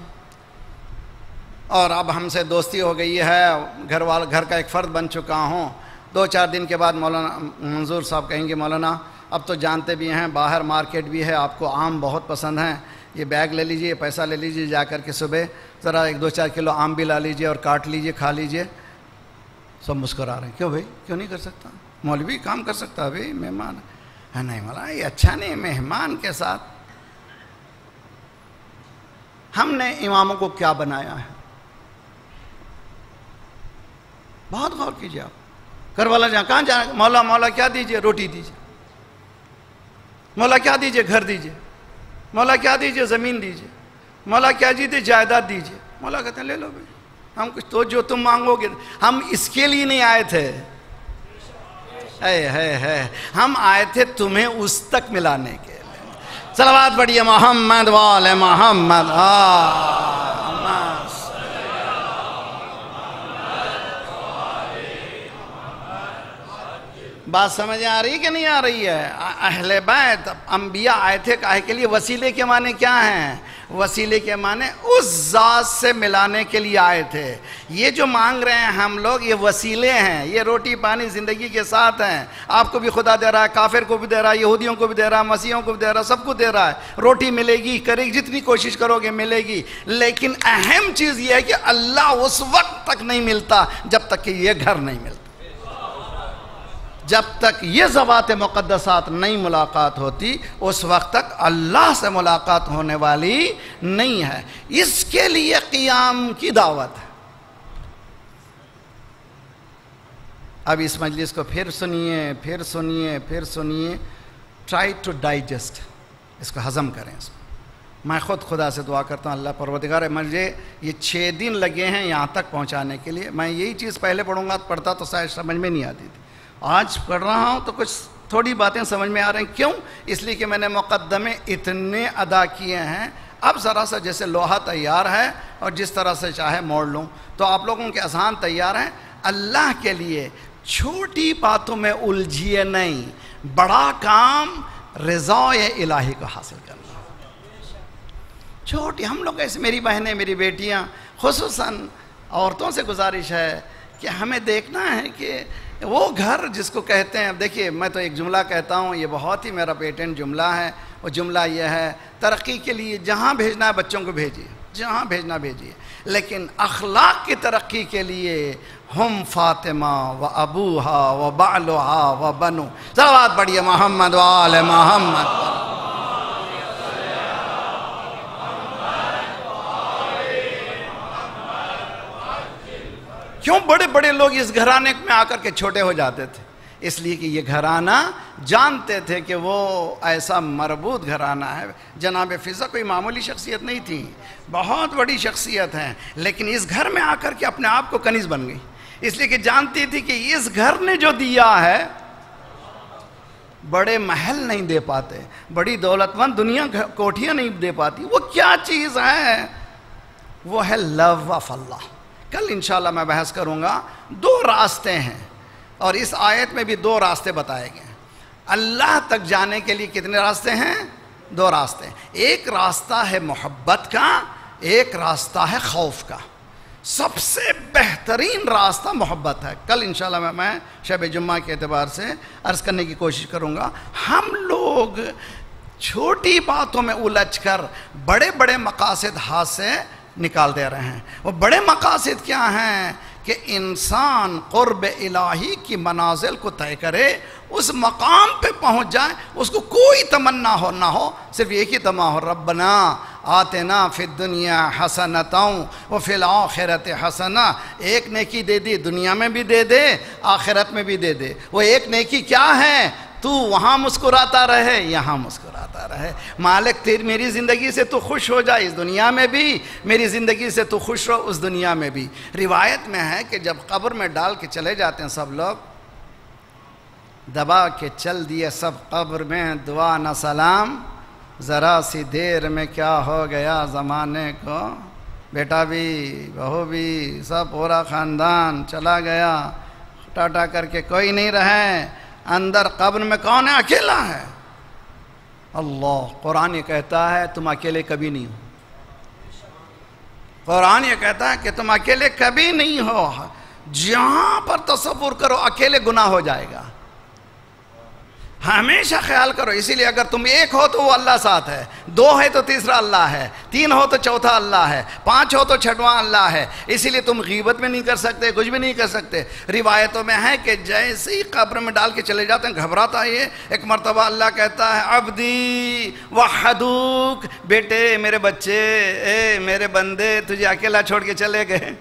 और अब हमसे दोस्ती हो गई है घर वाल घर का एक फ़र्द बन चुका हूँ। दो चार दिन के बाद मौलाना, मंजूर साहब कहेंगे, मौलाना, अब तो जानते भी हैं, बाहर मार्केट भी है, आपको आम बहुत पसंद हैं। ये बैग ले लीजिए, पैसा ले लीजिए जा कर के सुबह। ज़रा एक दो चार किलो आम भी ला लीजिए और काट लीजिए, खा लीजिए। सब मुस्करा रहे हैं। क्यों भाई? क्यों नहीं कर सकता? मौलवी, काम कर सकता है भाई, मेहमान। है, नहीं मौलाना, ये अच्छा नहीं मेहमान के साथ हमने इमामों को क्या बनाया है? बहुत गौर कीजिए आप। करवाला जहाँ, कहाँ जाना मौला मौला क्या दीजिए? रोटी दीजिए। मौला क्या दीजिए? घर दीजिए। मौला क्या दीजिए? ज़मीन दीजिए। मौला क्या दीजिए? जायदाद दीजिए। मौला कहते हैं, ले लो भाई, हम कुछ तो जो तुम मांगोगे, हम इसके लिए नहीं आए थे। है है है। हम आए थे तुम्हें उस तक मिलाने के लिए। सलवात बढ़िए मोहम्मद वाले मोहम्मद हाँ। बात समझ आ रही है कि नहीं आ रही है? अहले बैत अम्बिया आए थे काहे के लिए? वसीले के माने क्या हैं? वसीले के माने उस ज़ात से मिलाने के लिए आए थे। ये जो मांग रहे हैं हम लोग, ये वसीले हैं, ये रोटी पानी ज़िंदगी के साथ हैं। आपको भी खुदा दे रहा है, काफिर को भी दे रहा है, यहूदियों को भी दे रहा है, मसीहों को भी दे रहा है, सबको दे रहा है। रोटी मिलेगी करेगी जितनी कोशिश करोगे, मिलेगी। लेकिन अहम चीज़ ये है कि अल्लाह उस वक्त तक नहीं मिलता, जब तक कि ये घर नहीं मिलता। जब तक ये ज़वात मुक़दसात नहीं मुलाकात होती, उस वक्त तक अल्लाह से मुलाकात होने वाली नहीं है। इसके लिए क़ियाम की दावत है। अब इस मजलिस को फिर सुनिए फिर सुनिए फिर सुनिए। ट्राई टू डाइजेस्ट इसको हज़म करें इसको। मैं ख़ुद खुदा से दुआ करता हूँ, अल्लाह परवदिगार मुझे ये छः दिन लगे हैं यहाँ तक पहुँचाने के लिए। मैं यही चीज़ पहले पढ़ूँगा, पढ़ता तो शायद समझ में नहीं आती थी। आज पढ़ रहा हूँ तो कुछ थोड़ी बातें समझ में आ रही क्यों? इसलिए कि मैंने मुकदमे इतने अदा किए हैं। अब ज़रा सा जैसे लोहा तैयार है और जिस तरह से चाहे मोड़ लूँ। तो आप लोगों के आसान तैयार हैं। अल्लाह के लिए छोटी बातों में उलझिए नहीं। बड़ा काम रजा इलाही को हासिल करना। छोटी, हम लोग ऐसे, मेरी बहनें, मेरी बेटियाँ खसूस औरतों से गुजारिश है कि हमें देखना है कि वो घर जिसको कहते हैं अब देखिए, मैं तो एक जुमला कहता हूँ, ये बहुत ही मेरा पेटेंट जुमला है। वो जुमला ये है, तरक्की के लिए जहाँ भेजना है बच्चों को भेजिए, जहाँ भेजना भेजिए। लेकिन अखलाक की तरक्की के लिए हम फातिमा व अबू हा व बालो हा व बनो। सलावात बढ़िए मोहम्मद वाल मोहम्मद। क्यों बड़े बड़े लोग इस घराने में आकर के छोटे हो जाते थे? इसलिए कि ये घराना जानते थे कि वो ऐसा मरबूत घराना है। जनाब फ़िज़ा कोई मामूली शख्सियत नहीं थी। बहुत बड़ी शख्सियत है। लेकिन इस घर में आकर के अपने आप को कनीज बन गई। इसलिए कि जानती थी कि इस घर ने जो दिया है, बड़े महल नहीं दे पाते। बड़ी दौलतमंद दुनिया कोठियाँ नहीं दे पाती। वो क्या चीज़ है? वो है लव ऑफ़ अल्लाह। कल इंशाल्लाह मैं बहस करूँगा, दो रास्ते हैं और इस आयत में भी दो रास्ते बताए गए अल्लाह तक जाने के लिए कितने रास्ते हैं? दो रास्ते। हैं एक रास्ता है मोहब्बत का, एक रास्ता है खौफ का। सबसे बेहतरीन रास्ता मोहब्बत है। कल इंशाल्लाह मैं मैं शब जुम्मा के अतबार से अर्ज़ करने की कोशिश करूँगा। हम लोग छोटी बातों में उलझ कर बड़े बड़े मकासद हाथ से निकाल दे रहे हैं। वो बड़े मकासद क्या हैं कि इंसान क़ुरब इलाही की मनाजिल को तय करे, उस मकाम पे पहुँच जाए, उसको कोई तमन्ना हो ना हो, सिर्फ़ एक ही तमा हो रबना आते ना फिर दुनिया हसनताऊँ, वो फिल आखिरत हसना, एक नेकी दे दी, दुनिया में भी दे दे, आखिरत में भी दे दे। वो एक नेकी क्या है? तू वहाँ मुस्कुराता रहे, यहाँ मुस्कुराता रहे। मालिक, तेरी मेरी ज़िंदगी से तू खुश हो जाए इस दुनिया में भी। मेरी ज़िंदगी से तू खुश हो उस दुनिया में भी। रिवायत में है कि जब कब्र में डाल के चले जाते हैं सब लोग, दबा के चल दिए सब कब्र में, दुआ न सलाम। ज़रा सी देर में क्या हो गया ज़माने को? बेटा भी, बहू भी, सब पूरा ख़ानदान चला गया। टाटा करके कोई नहीं रहे। अंदर कब्र में कौन है? अकेला है। अल्लाह, कुरान ये कहता है, तुम अकेले कभी नहीं हो। कुरान ये कहता है कि तुम अकेले कभी नहीं हो। जहाँ पर तस्वुर करो, अकेले गुना हो जाएगा। हमेशा ख्याल करो, इसीलिए अगर तुम एक हो तो वो अल्लाह साथ है। दो है तो तीसरा अल्लाह है। तीन हो तो चौथा अल्लाह है। पाँच हो तो छठवां अल्लाह है। इसीलिए तुम गीबत में नहीं कर सकते, कुछ भी नहीं कर सकते। रिवायतों में है कि जैसे ही कब्र में डाल के चले जाते हैं, घबराता है ये। एक मरतबा अल्लाह कहता है, अबदी वहदूक, बेटे मेरे बच्चे, ए मेरे बंदे, तुझे अकेला छोड़ के चले गए।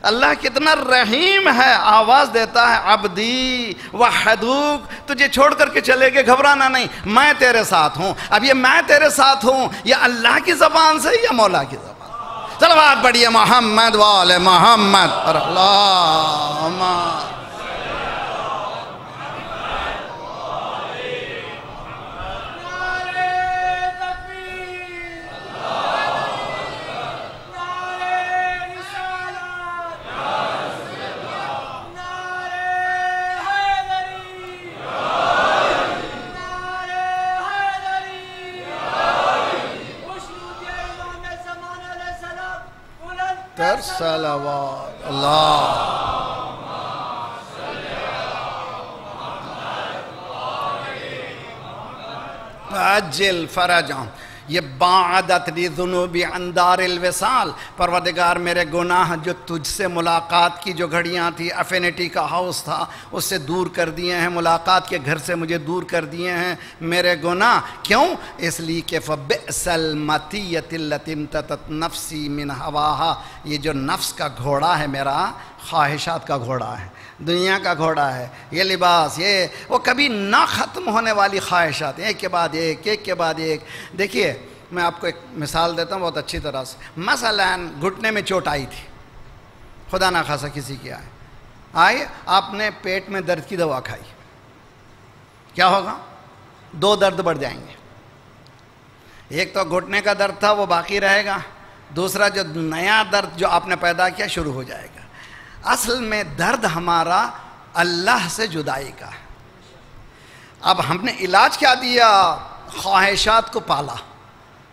अल्लाह कितना रहीम है, आवाज़ देता है, अबदी व हदूक तुझे छोड़ करके चले गए, घबराना नहीं, मैं तेरे साथ हूँ। अब ये मैं तेरे साथ हूँ, ये अल्लाह की जबान से या मौला की जबान? चलो बात बढ़िया मोहम्मद वाले मोहम्मद और अल्लाह कर सलावात अल्लाह अजिल फरजा ये बादत जुनूबी अंदार वसाल परवदगार मेरे गुनाह जो तुझसे मुलाकात की जो घड़ियाँ थी अफिनिटी का हाउस था उससे दूर कर दिए हैं मुलाकात के घर से मुझे दूर कर दिए हैं मेरे गुनाह क्यों इसलिए कि फ़बसलमतीतिम तत नफसी मिन हवाहा ये जो नफ्स का घोड़ा है मेरा ख्वाहिशात का घोड़ा है दुनिया का घोड़ा है, ये लिबास, ये, वो कभी ना ख़त्म होने वाली ख्वाहिशात, एक के बाद एक एक के बाद एक। देखिए, मैं आपको एक मिसाल देता हूँ बहुत अच्छी तरह से। मसलन घुटने में चोट आई थी। खुदा ना खासा किसी की आए। आए, आपने पेट में दर्द की दवा खाई। क्या होगा? दो दर्द बढ़ जाएँगे। एक तो घुटने का दर्द था, वो बाकी रहेगा। दूसरा, जो नया दर्द जो आपने पैदा किया, शुरू हो जाएगा। असल में दर्द हमारा अल्लाह से जुदाई का है। अब हमने इलाज क्या दिया? ख्वाहिशात को पाला।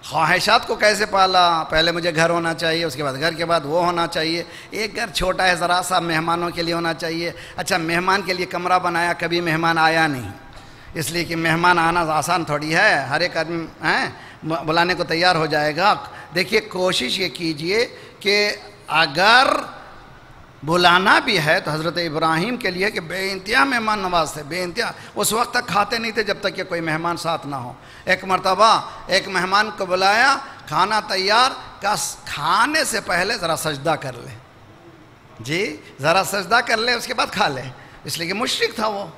ख्वाहिशात को कैसे पाला? पहले मुझे घर होना चाहिए, उसके बाद घर के बाद वो होना चाहिए। एक घर छोटा है, ज़रा सा मेहमानों के लिए होना चाहिए। अच्छा मेहमान के लिए कमरा बनाया, कभी मेहमान आया नहीं। इसलिए कि मेहमान आना आसान थोड़ी है। हर एक आदमी, हैं बुलाने को तैयार हो जाएगा। देखिए, कोशिश ये कीजिए कि अगर बुलाना भी है तो हज़रत इब्राहिम के लिए कि बेानतहा मेहमान नवाज़ थे बेानतहा उस वक्त तक खाते नहीं थे जब तक कि कोई मेहमान साथ ना हो। एक मरतबा, एक मेहमान को बुलाया, खाना तैयार, का खाने से पहले ज़रा सजदा कर ले। जी, ज़रा सजदा कर ले, उसके बाद खा ले। इसलिए कि मुश्रिक था वो।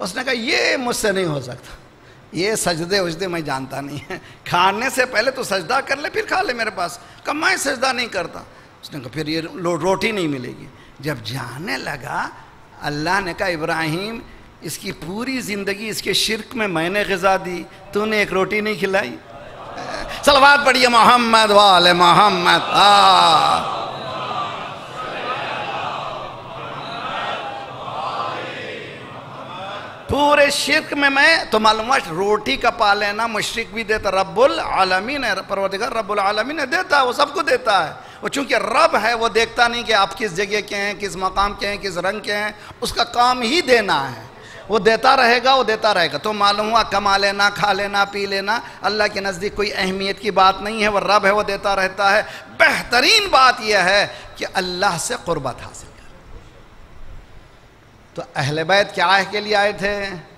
उसने कहा, ये मुझसे नहीं हो सकता। ये सजदे, उजदे मैं जानता नहीं है। खाने से पहले तो सजदा कर ले, फिर खा ले मेरे पास। कब मैं सजदा नहीं करता? उसने कहा, फिर ये रोटी नहीं मिलेगी। जब जाने लगा, अल्लाह ने कहा, इब्राहिम, इसकी पूरी ज़िंदगी इसके शिरक में मैंने गज़ा दी। तूने एक रोटी नहीं खिलाई? सलवात पढ़िए मोहम्मद वाले मोहम्मद पूरे शिरक में मैं तो मालूम रोटी का पा लेना मुशरक भी देता, रब्बुल आलमीन है, परवरदिगार रब्बुल आलमीन है देता है वो सबको देता है। वो चूँकि रब है, वो देखता नहीं कि आप किस जगह के हैं, किस मकाम के हैं, किस रंग के हैं, उसका काम ही देना है। वो देता रहेगा, वो देता रहेगा। तो मालूम हुआ, कमा लेना, खा लेना, पी लेना, अल्लाह के नज़दीक कोई अहमियत की बात नहीं है, वो रब है, वो देता रहता है। बेहतरीन बात यह है कि अल्लाह से क़ुरबत हासिल कर। तो अहल बैत क्या के लिए आए थे?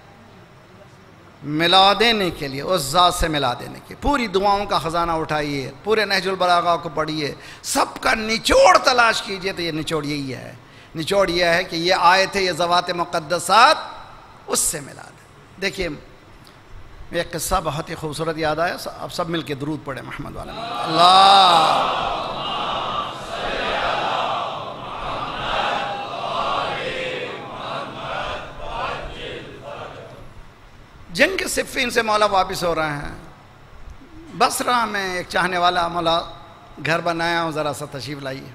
मिला देने के लिए, उस ज़ात से मिला देने के पूरी दुआओं का ख़जाना उठाइए, पूरे नहजुल बलागा को पढ़िए, सबका निचोड़ तलाश कीजिए तो ये निचोड़ यही है। निचोड़ यह है कि ये आए थे ये जवात मुक़दसात उससे मिला दे। देखिए, एक किस्सा बहुत ही खूबसूरत याद आया अब सब मिल के दरूद पढ़े, मोहम्मद वाले अल्लाह! जंग सिफिन से मौला वापस हो रहे हैं। बसरा में एक चाहने वाला मौला घर बनाया हूँ ज़रा सा तशीफ लाइए।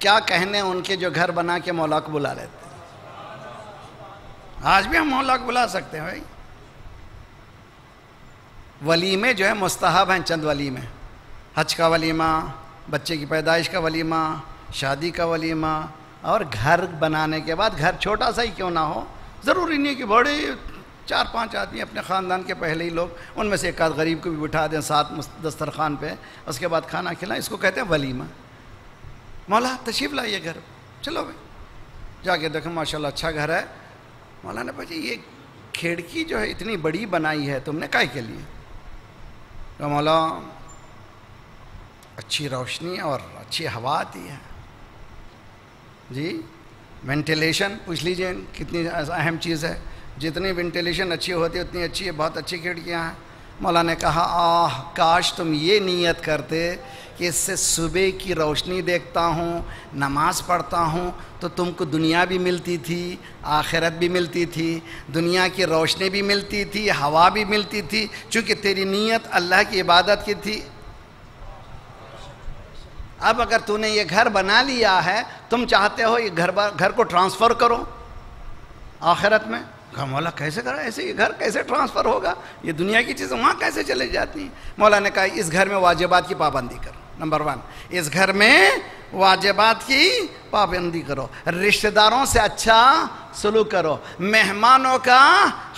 क्या कहने उनके जो घर बना के मौला को बुला लेते हैं? आज भी हम मौला को बुला सकते हैं भाई। वलीमे जो है मुस्तहब हैं चंद वलीमे हज का वलीमा बच्चे की पैदाइश का वलीमा शादी का वलीमा और घर बनाने के बाद घर छोटा सा ही क्यों ना हो? ज़रूरी नहीं कि बड़े चार पाँच आदमी अपने ख़ानदान के पहले ही लोग, उनमें से एक आध गरीब को भी बिठा दें साथ दस्तरखान पे, उसके बाद खाना खिलाएँ, इसको कहते हैं वलीमा। मौला तशीफ लाइए घर। चलो भाई। जाके देखो, माशाल्लाह अच्छा घर है। मौला ने पूछा, ये खिड़की जो है, इतनी बड़ी बनाई है, तुमने काय के लिए? तो मौला, अच्छी रोशनी और अच्छी हवा आती है। जी? वेंटिलेशन पूछ लीजिए, कितनी अहम चीज़ है। जितनी वेंटिलेशन अच्छी होती है, उतनी अच्छी है बहुत अच्छी खिड़कियाँ हैं। मौला ने कहा, आह, काश तुम ये नीयत करते कि इससे सुबह की रोशनी देखता हूँ, नमाज़ पढ़ता हूँ तो तुमको दुनिया भी मिलती थी, आखिरत भी मिलती थी, दुनिया की रोशनी भी मिलती थी, हवा भी मिलती थी, चूँकि तेरी नीयत अल्लाह की इबादत की थी। अब अगर तूने ये घर बना लिया है, तुम चाहते हो ये घर घर को ट्रांसफ़र करो, आखिरत में। कहा मौला कैसे करा? ऐसे ये घर कैसे ट्रांसफ़र होगा? ये दुनिया की चीज़ें वहाँ कैसे चले जाती हैं? मौला ने कहा, इस घर में वाजिबात की पाबंदी करो। नंबर वन इस घर में वाजिबात की पाबंदी करो। रिश्तेदारों से अच्छा सलूक करो। मेहमानों का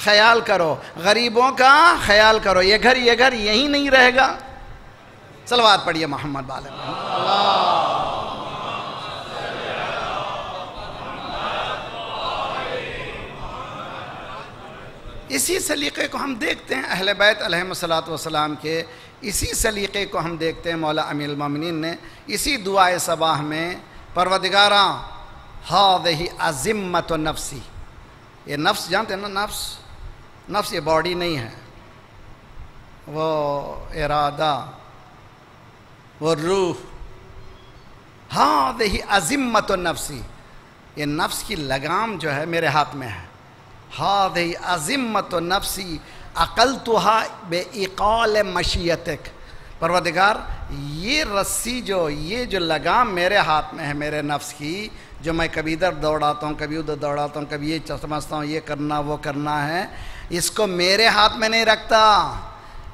ख्याल करो। गरीबों का ख्याल करो। ये घर ये घर यही नहीं रहेगा। सलवार पढ़िए मोहम्मद वाले अल्लाह इसी सलीक़े को हम देखते हैं, अहल बैत वसलाम के इसी सलीक़े को हम देखते हैं, मौला अमीर ममिन ने इसी दुआ सबाह में परवदगारा हा वही अज़िम्मत नफसी। ये नफ्स, जानते हैं ना नफ्स? नफ्स ये बॉडी नहीं है। वो इरादा, वो रूह। हाँ वही अज़िम्मत नफसी। ये नफ्स की लगाम जो है मेरे हाथ में है। हाद अजिमत नफसी अकल तुहा बे इकाल मशीयतक। परवदिगार ये रस्सी जो, ये जो लगाम मेरे हाथ में है, मेरे नफ्स की, जो मैं कभी इधर दौड़ाता हूँ, कभी उधर दौड़ाता हूँ, कभी ये समझता हूँ, ये करना, वो करना है, इसको मेरे हाथ में नहीं रखता।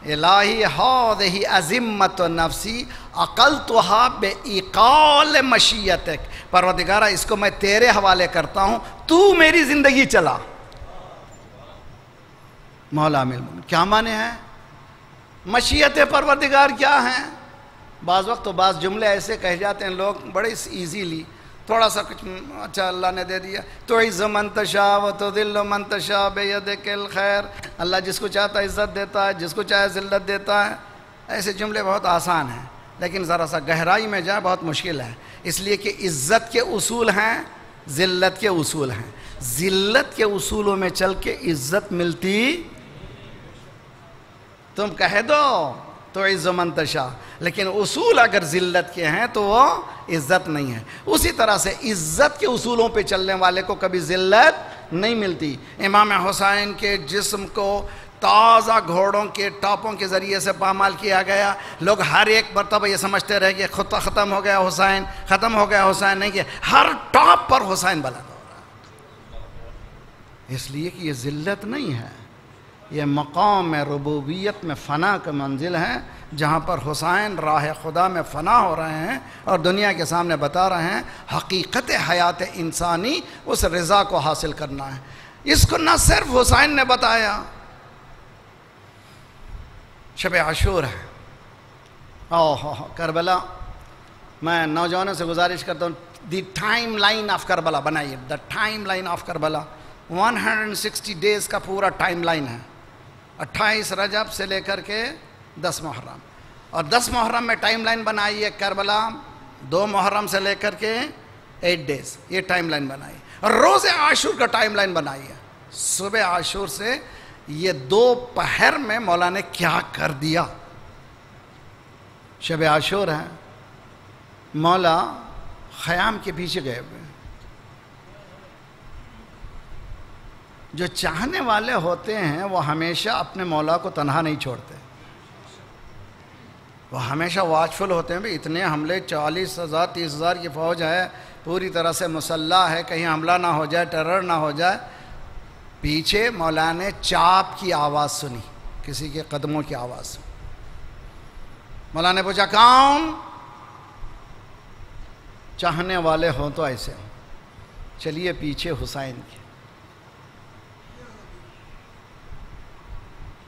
इलाही हौद ही अजिमत नफसी अकल तो बे इकाल मशीयत परवदिगारा इसको मैं तेरे हवाले करता हूँ, तू मेरी ज़िंदगी चला। मौला मिल क्या माने हैं? मशीयत परवरदिगार क्या हैं? बाज़ वक्त तो बाज़ जुमले ऐसे कह जाते हैं, लोग बड़े ईजीली थोड़ा सा कुछ अच्छा अल्लाह ने दे दिया। तो इज़ मंतशा व तो दिल मंतशा बेद किल खैर। अल्लाह जिसको चाहता है इज़्ज़त देता है, जिसको चाहे जिल्लत देता है। ऐसे जुमले बहुत आसान हैं, लेकिन ज़रा सा गहराई में जाए, बहुत मुश्किल है। इसलिए कि इज़्ज़त के उसूल हैं, ज़िल्लत के उसूल हैं। ज़िल्लत के उसूलों में चल के इज़्ज़त मिलती तुम कह दो तो इज़्ज़मंतशा लेकिन उसूल अगर ज़िल्लत के हैं तो वो इज़्ज़त नहीं है। उसी तरह से इज़्ज़त के उसूलों पे चलने वाले को कभी ज़िल्लत नहीं मिलती। इमाम हुसैन के जिस्म को ताज़ा घोड़ों के टॉपों के ज़रिए से पामाल किया गया। लोग हर एक मरतबा ये समझते रहे कि खुद ख़त्म हो गया हुसैन, ख़त्म हो गया हुसैन, नहीं किया हर टॉप पर हुसैन बुलंद हो रहा इसलिए कि ये ज़िल्लत नहीं है। ये मकाम रबूबियत में फ़ना का मंजिल है, जहाँ पर हुसैन राह खुदा में फ़ना हो रहे हैं और दुनिया के सामने बता रहे हैं, हकीकत हयात इंसानी उस रज़ा को हासिल करना है। इसको न सिर्फ़ हुसैन ने बताया, शब आशूर है। ओह, करबला, मैं नौजवानों से गुजारिश करता हूँ, the time line of Karbala बनाइए, the time line of Karbala. 160 days का पूरा टाइम लाइन है। अट्ठाईस रजब से लेकर के दस मुहर्रम। और दस मुहर्रम में टाइम लाइन बनाई है करबला दो मुहर्रम से लेकर के एट डेज़ ये टाइम लाइन बनाई और रोज़ आशूर का टाइम लाइन बनाई है। सुबह आशूर से ये दो पहर में मौला ने क्या कर दिया? शब आशूर है। मौला ख़याम के पीछे गए हुए जो चाहने वाले होते हैं, वो हमेशा अपने मौला को तनहा नहीं छोड़ते। वो हमेशा वाचफुल होते हैं, भाई, इतने हमले, चालीस हज़ार, तीस हज़ार की फ़ौज है, पूरी तरह से मुसल्ला है, कहीं हमला ना हो जाए टेरर ना हो जाए। पीछे मौला ने चाप की आवाज़ सुनी, किसी के कदमों की आवाज़ सुनी। मौला ने पूछा, कौन? चाहने वाले हों तो ऐसे हों। चलिए पीछे हुसैन के।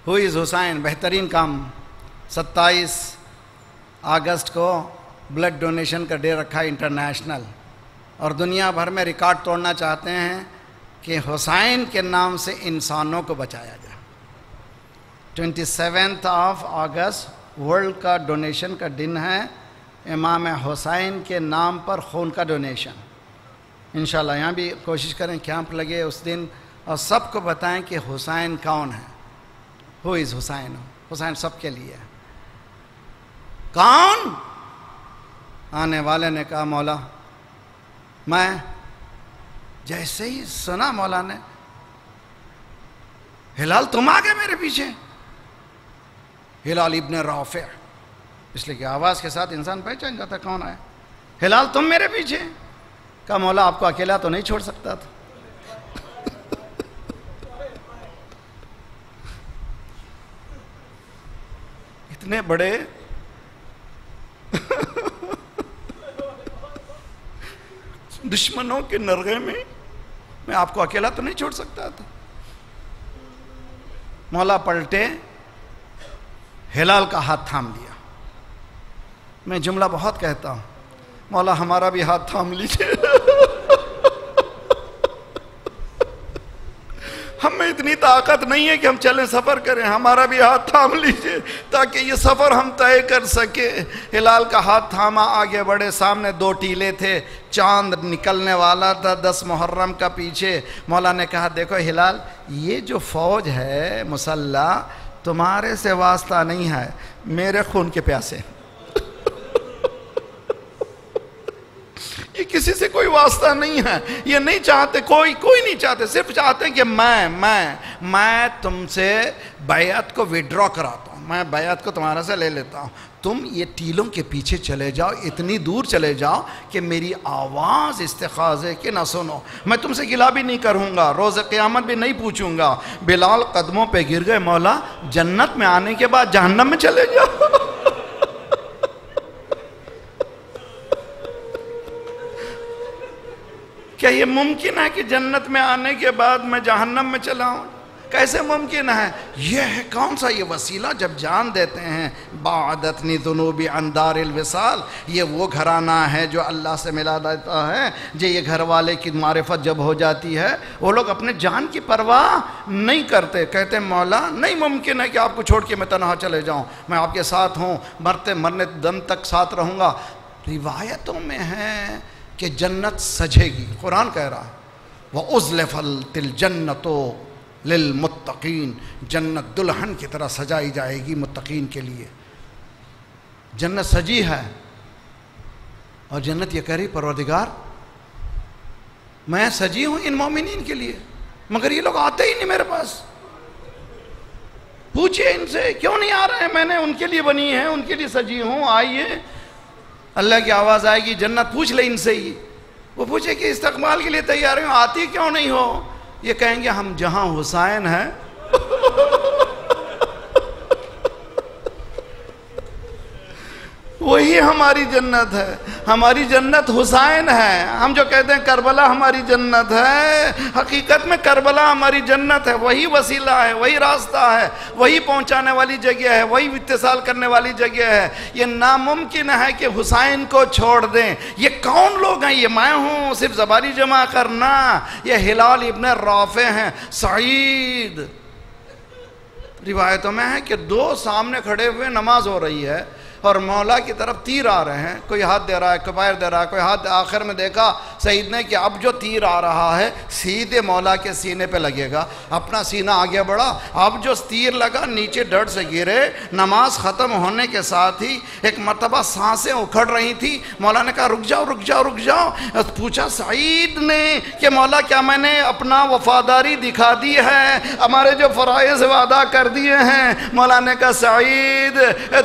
Who is Hussain? बेहतरीन काम। 27 अगस्त को ब्लड डोनेशन का डे रखा इंटरनेशनल। और दुनिया भर में रिकॉर्ड तोड़ना चाहते हैं कि हुसैन के नाम से इंसानों को बचाया जाए। Twenty seventh of August world का डोनेशन का दिन है। इमाम हुसैन के नाम पर खून का डोनेशन इन यहाँ भी कोशिश करें कैंप लगे उस दिन। और सबको बताएँ कि हुसैन कौन है। हु इज़ हुसैन हुसैन सबके लिए कौन? आने वाले ने कहा, मौला, मैं जैसे ही सुना मौला ने, हिलाल तुम आ गए मेरे पीछे। हिलाल इब्ने राफे, इसलिए कि आवाज़ के साथ इंसान पहचान जाता कौन आया। हिलाल तुम मेरे पीछे। कहा, मौला, आपको अकेला तो नहीं छोड़ सकता था। इतने बड़े दुश्मनों के नरगे में मैं आपको अकेला तो नहीं छोड़ सकता था। मौला पलटे, हिलाल का हाथ थाम लिया। मैं जुमला बहुत कहता हूँ, मौला हमारा भी हाथ थाम लीजिए। हम में इतनी ताकत नहीं है कि हम चलें सफ़र करें, हमारा भी हाथ थाम लीजिए, ताकि ये सफ़र हम तय कर सके। हिलाल का हाथ थामा, आगे बढ़े, सामने दो टीले थे, चाँद निकलने वाला था दस मुहर्रम का पीछे। मौला ने कहा, देखो हिलाल, ये जो फ़ौज है मुसल्ला, तुम्हारे से वास्ता नहीं है, मेरे खून के प्यासे ये किसी से कोई वास्ता नहीं है। ये नहीं चाहते, कोई कोई नहीं चाहते, सिर्फ़ चाहते हैं कि मैं मैं मैं तुमसे बैत को विड्रॉ कराता हूँ। मैं बैत को तुम्हारा से ले लेता हूँ। तुम ये टीलों के पीछे चले जाओ, इतनी दूर चले जाओ कि मेरी आवाज़ इस्तेखाजे कि ना सुनो। मैं तुमसे गिला भी नहीं करूँगा, रोज़ क़्यामत भी नहीं पूछूँगा। बिलाल कदमों पे गिर गए, मौला, जन्नत में आने के बाद जहन्नम में चले जाओ। क्या ये मुमकिन है कि जन्नत में आने के बाद मैं जहन्नम में चला हूँ कैसे मुमकिन है? यह है कौन सा ये वसीला जब जान देते हैं बादतनी जुनूबी अंदार विसाल। ये वो घराना है जो अल्लाह से मिला देता है, जो ये घर वाले की मारिफत जब हो जाती है, वो लोग अपने जान की परवाह नहीं करते। कहते मौला, नहीं मुमकिन है कि आपको छोड़ के मैं तनहा चले जाऊँ। मैं आपके साथ हूँ, मरते मरने दम तक साथ रहूँगा। रिवायतों में है कि जन्नत सजेगी। कुरान कह रहा है, वह उजलफल तिल जन्नतो लिलमुत्तकीन जन्नत दुल्हन की तरह सजाई जाएगी मुत्तकीन के लिए। जन्नत सजी है, और जन्नत ये कह रही, परवरदिगार, मैं सजी हूँ इन मोमिन के लिए, मगर ये लोग आते ही नहीं मेरे पास। पूछिए इनसे, क्यों नहीं आ रहे हैं? मैंने उनके लिए बनी है, उनके लिए सजी हूँ, आइए अल्लाह की आवाज़ आएगी, जन्नत पूछ ले इनसे ही। वो पूछे कि इस्तकबाल के लिए तैयार हो, आती क्यों नहीं हो? ये कहेंगे, हम जहाँ हुसैन हैं। वही हमारी जन्नत है। हमारी जन्नत हुसैन है। हम जो कहते हैं करबला हमारी जन्नत है। हकीकत में करबला हमारी जन्नत है। वही वसीला है, वही रास्ता है, वही पहुँचाने वाली जगह है, वही इत्तेसाल करने वाली जगह है। ये नामुमकिन है कि हुसैन को छोड़ दें। ये कौन लोग हैं? ये मैं हूँ, सिर्फ़ जबारी जमा करना। ये हिलाल इबन राफे हैं। सईद। रिवायतों में है कि दो सामने खड़े हुए नमाज़ हो रही है। और मौला की तरफ़ तीर आ रहे हैं। कोई हाथ दे रहा है, कोई पैर दे रहा है, कोई हाथ आखिर में देखा, सईद ने कि अब जो तीर आ रहा है, सीधे मौला के सीने पे लगेगा। अपना सीना आगे बढ़ा। अब जो तीर लगा, नीचे डर से गिरे। नमाज़ ख़त्म होने के साथ ही एक मरतबा साँसें उखड़ रही थी। मौला ने कहा, रुक जाओ रुक जाओ रुक जाओ। पूछा, सईद ने कि मौला, क्या मैंने अपना वफादारी दिखा दी है? हमारे जो फ़राइज़ वादा कर दिए हैं। मौला ने कहा, सईद,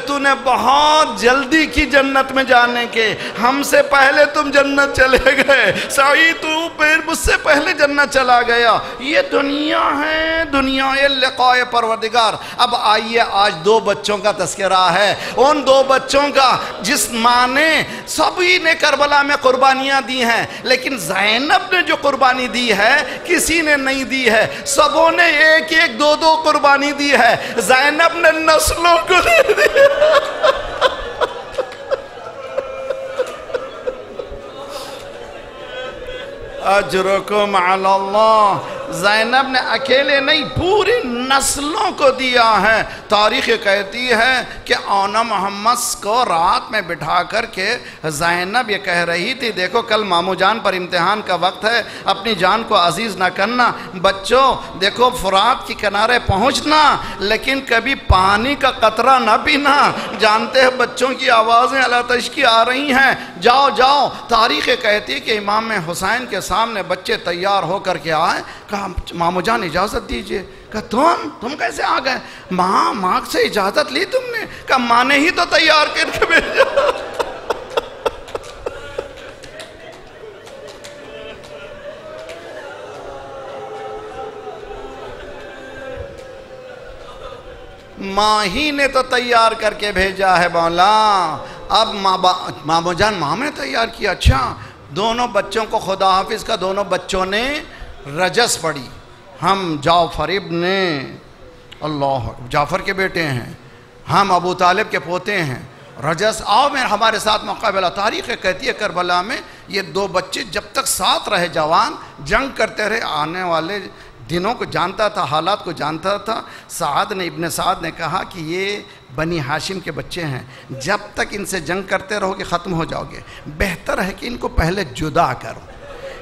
तूने बहुत बहुत जल्दी की जन्नत में जाने के। हमसे पहले तुम जन्नत चले गए। सही तू फिर मुझसे पहले जन्नत चला गया। ये दुनिया है, दुनिया लकाय परवरदिगार। अब आइए, आज दो बच्चों का तस्करा है। उन दो बच्चों का जिस माँ ने, सभी ने करबला में कुर्बानियाँ दी हैं, लेकिन जैनब ने जो कुर्बानी दी है, किसी ने नहीं दी है। सबों ने एक एक दो दो कुर्बानी दी है। जैनब ने नस्लों को दे दी अजरकुम अल्लाह जैनब ने अकेले नहीं, पूरी नस्लों को दिया है। तारीख कहती है कि ओना मोहम्मद को रात में बिठा कर के जैनब ये कह रही थी, देखो कल मामू जान पर इम्तहान का वक्त है, अपनी जान को अज़ीज़ ना करना। बच्चों, देखो फुरात के किनारे पहुँचना, लेकिन कभी पानी का कतरा ना पीना। जानते हैं बच्चों की आवाज़ें अल्लाह तश्की आ रही हैं। जाओ जाओ। तारीख कहती है कि इमाम हुसैन के सामने बच्चे तैयार होकर के आए, कहा मामू जान इजाज़त दीजिए। कहा, तुम तुम कैसे आ गए? माँ माँ से इजाज़त ली तुमने? कहा, माँ ने ही तो तैयार करके भेजा। माँ ही ने तो तैयार करके भेजा है मौला। अब माँ मामो जान माँ ने तैयार किया। अच्छा दोनों बच्चों को खुदा हाफिज का दोनों बच्चों ने रजस पड़ी। हम जाफ़र इब्न अल्लाह, जाफ़र के बेटे हैं। हम अबू तालिब के पोते हैं। रजस, आओ में हमारे साथ मुकाबला। तारीख़ कहती है करबला में, ये दो बच्चे जब तक साथ रहे, जवान, जंग करते रहे, आने वाले दिनों को जानता था, हालात को जानता था। साद ने, इब्न साद ने कहा कि ये बनी हाशिम के बच्चे हैं। जब तक इनसे जंग करते रहोगे, ख़त्म हो जाओगे। बेहतर है कि इनको पहले जुदा करो।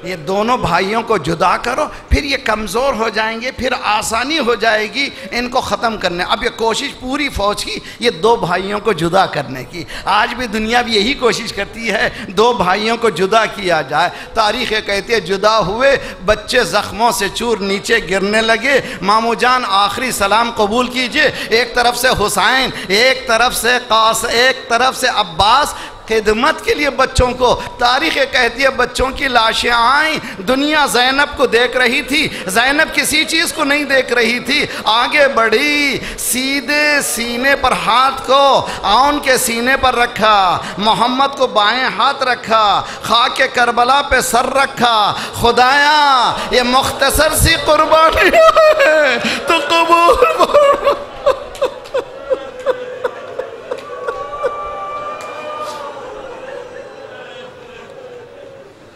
ये दोनों भाइयों को जुदा करो, फिर ये कमज़ोर हो जाएँगे, फिर आसानी हो जाएगी इनको ख़त्म करने। अब ये कोशिश पूरी फ़ौज की, ये दो भाइयों को जुदा करने की। आज भी दुनिया भी यही कोशिश करती है, दो भाइयों को जुदा किया जाए। तारीख़ कहती है, जुदा हुए, बच्चे ज़ख्मों से चूर नीचे गिरने लगे। मामू जान, आखिरी सलाम कबूल कीजिए। एक तरफ़ से हुसैन, एक तरफ़ से कास, एक तरफ़ से अब्बास खिदमत के लिए बच्चों को। तारीख कहती है, बच्चों की लाशें आई। दुनिया जैनब को देख रही थी, जैनब किसी चीज़ को नहीं देख रही थी। आगे बढ़ी, सीधे सीने पर हाथ को, आउन के सीने पर रखा, मोहम्मद को बाएँ हाथ रखा खा के करबला पे सर रखा, खुदाया, ये मुख्तसर सी कुर्बानी तो कबूल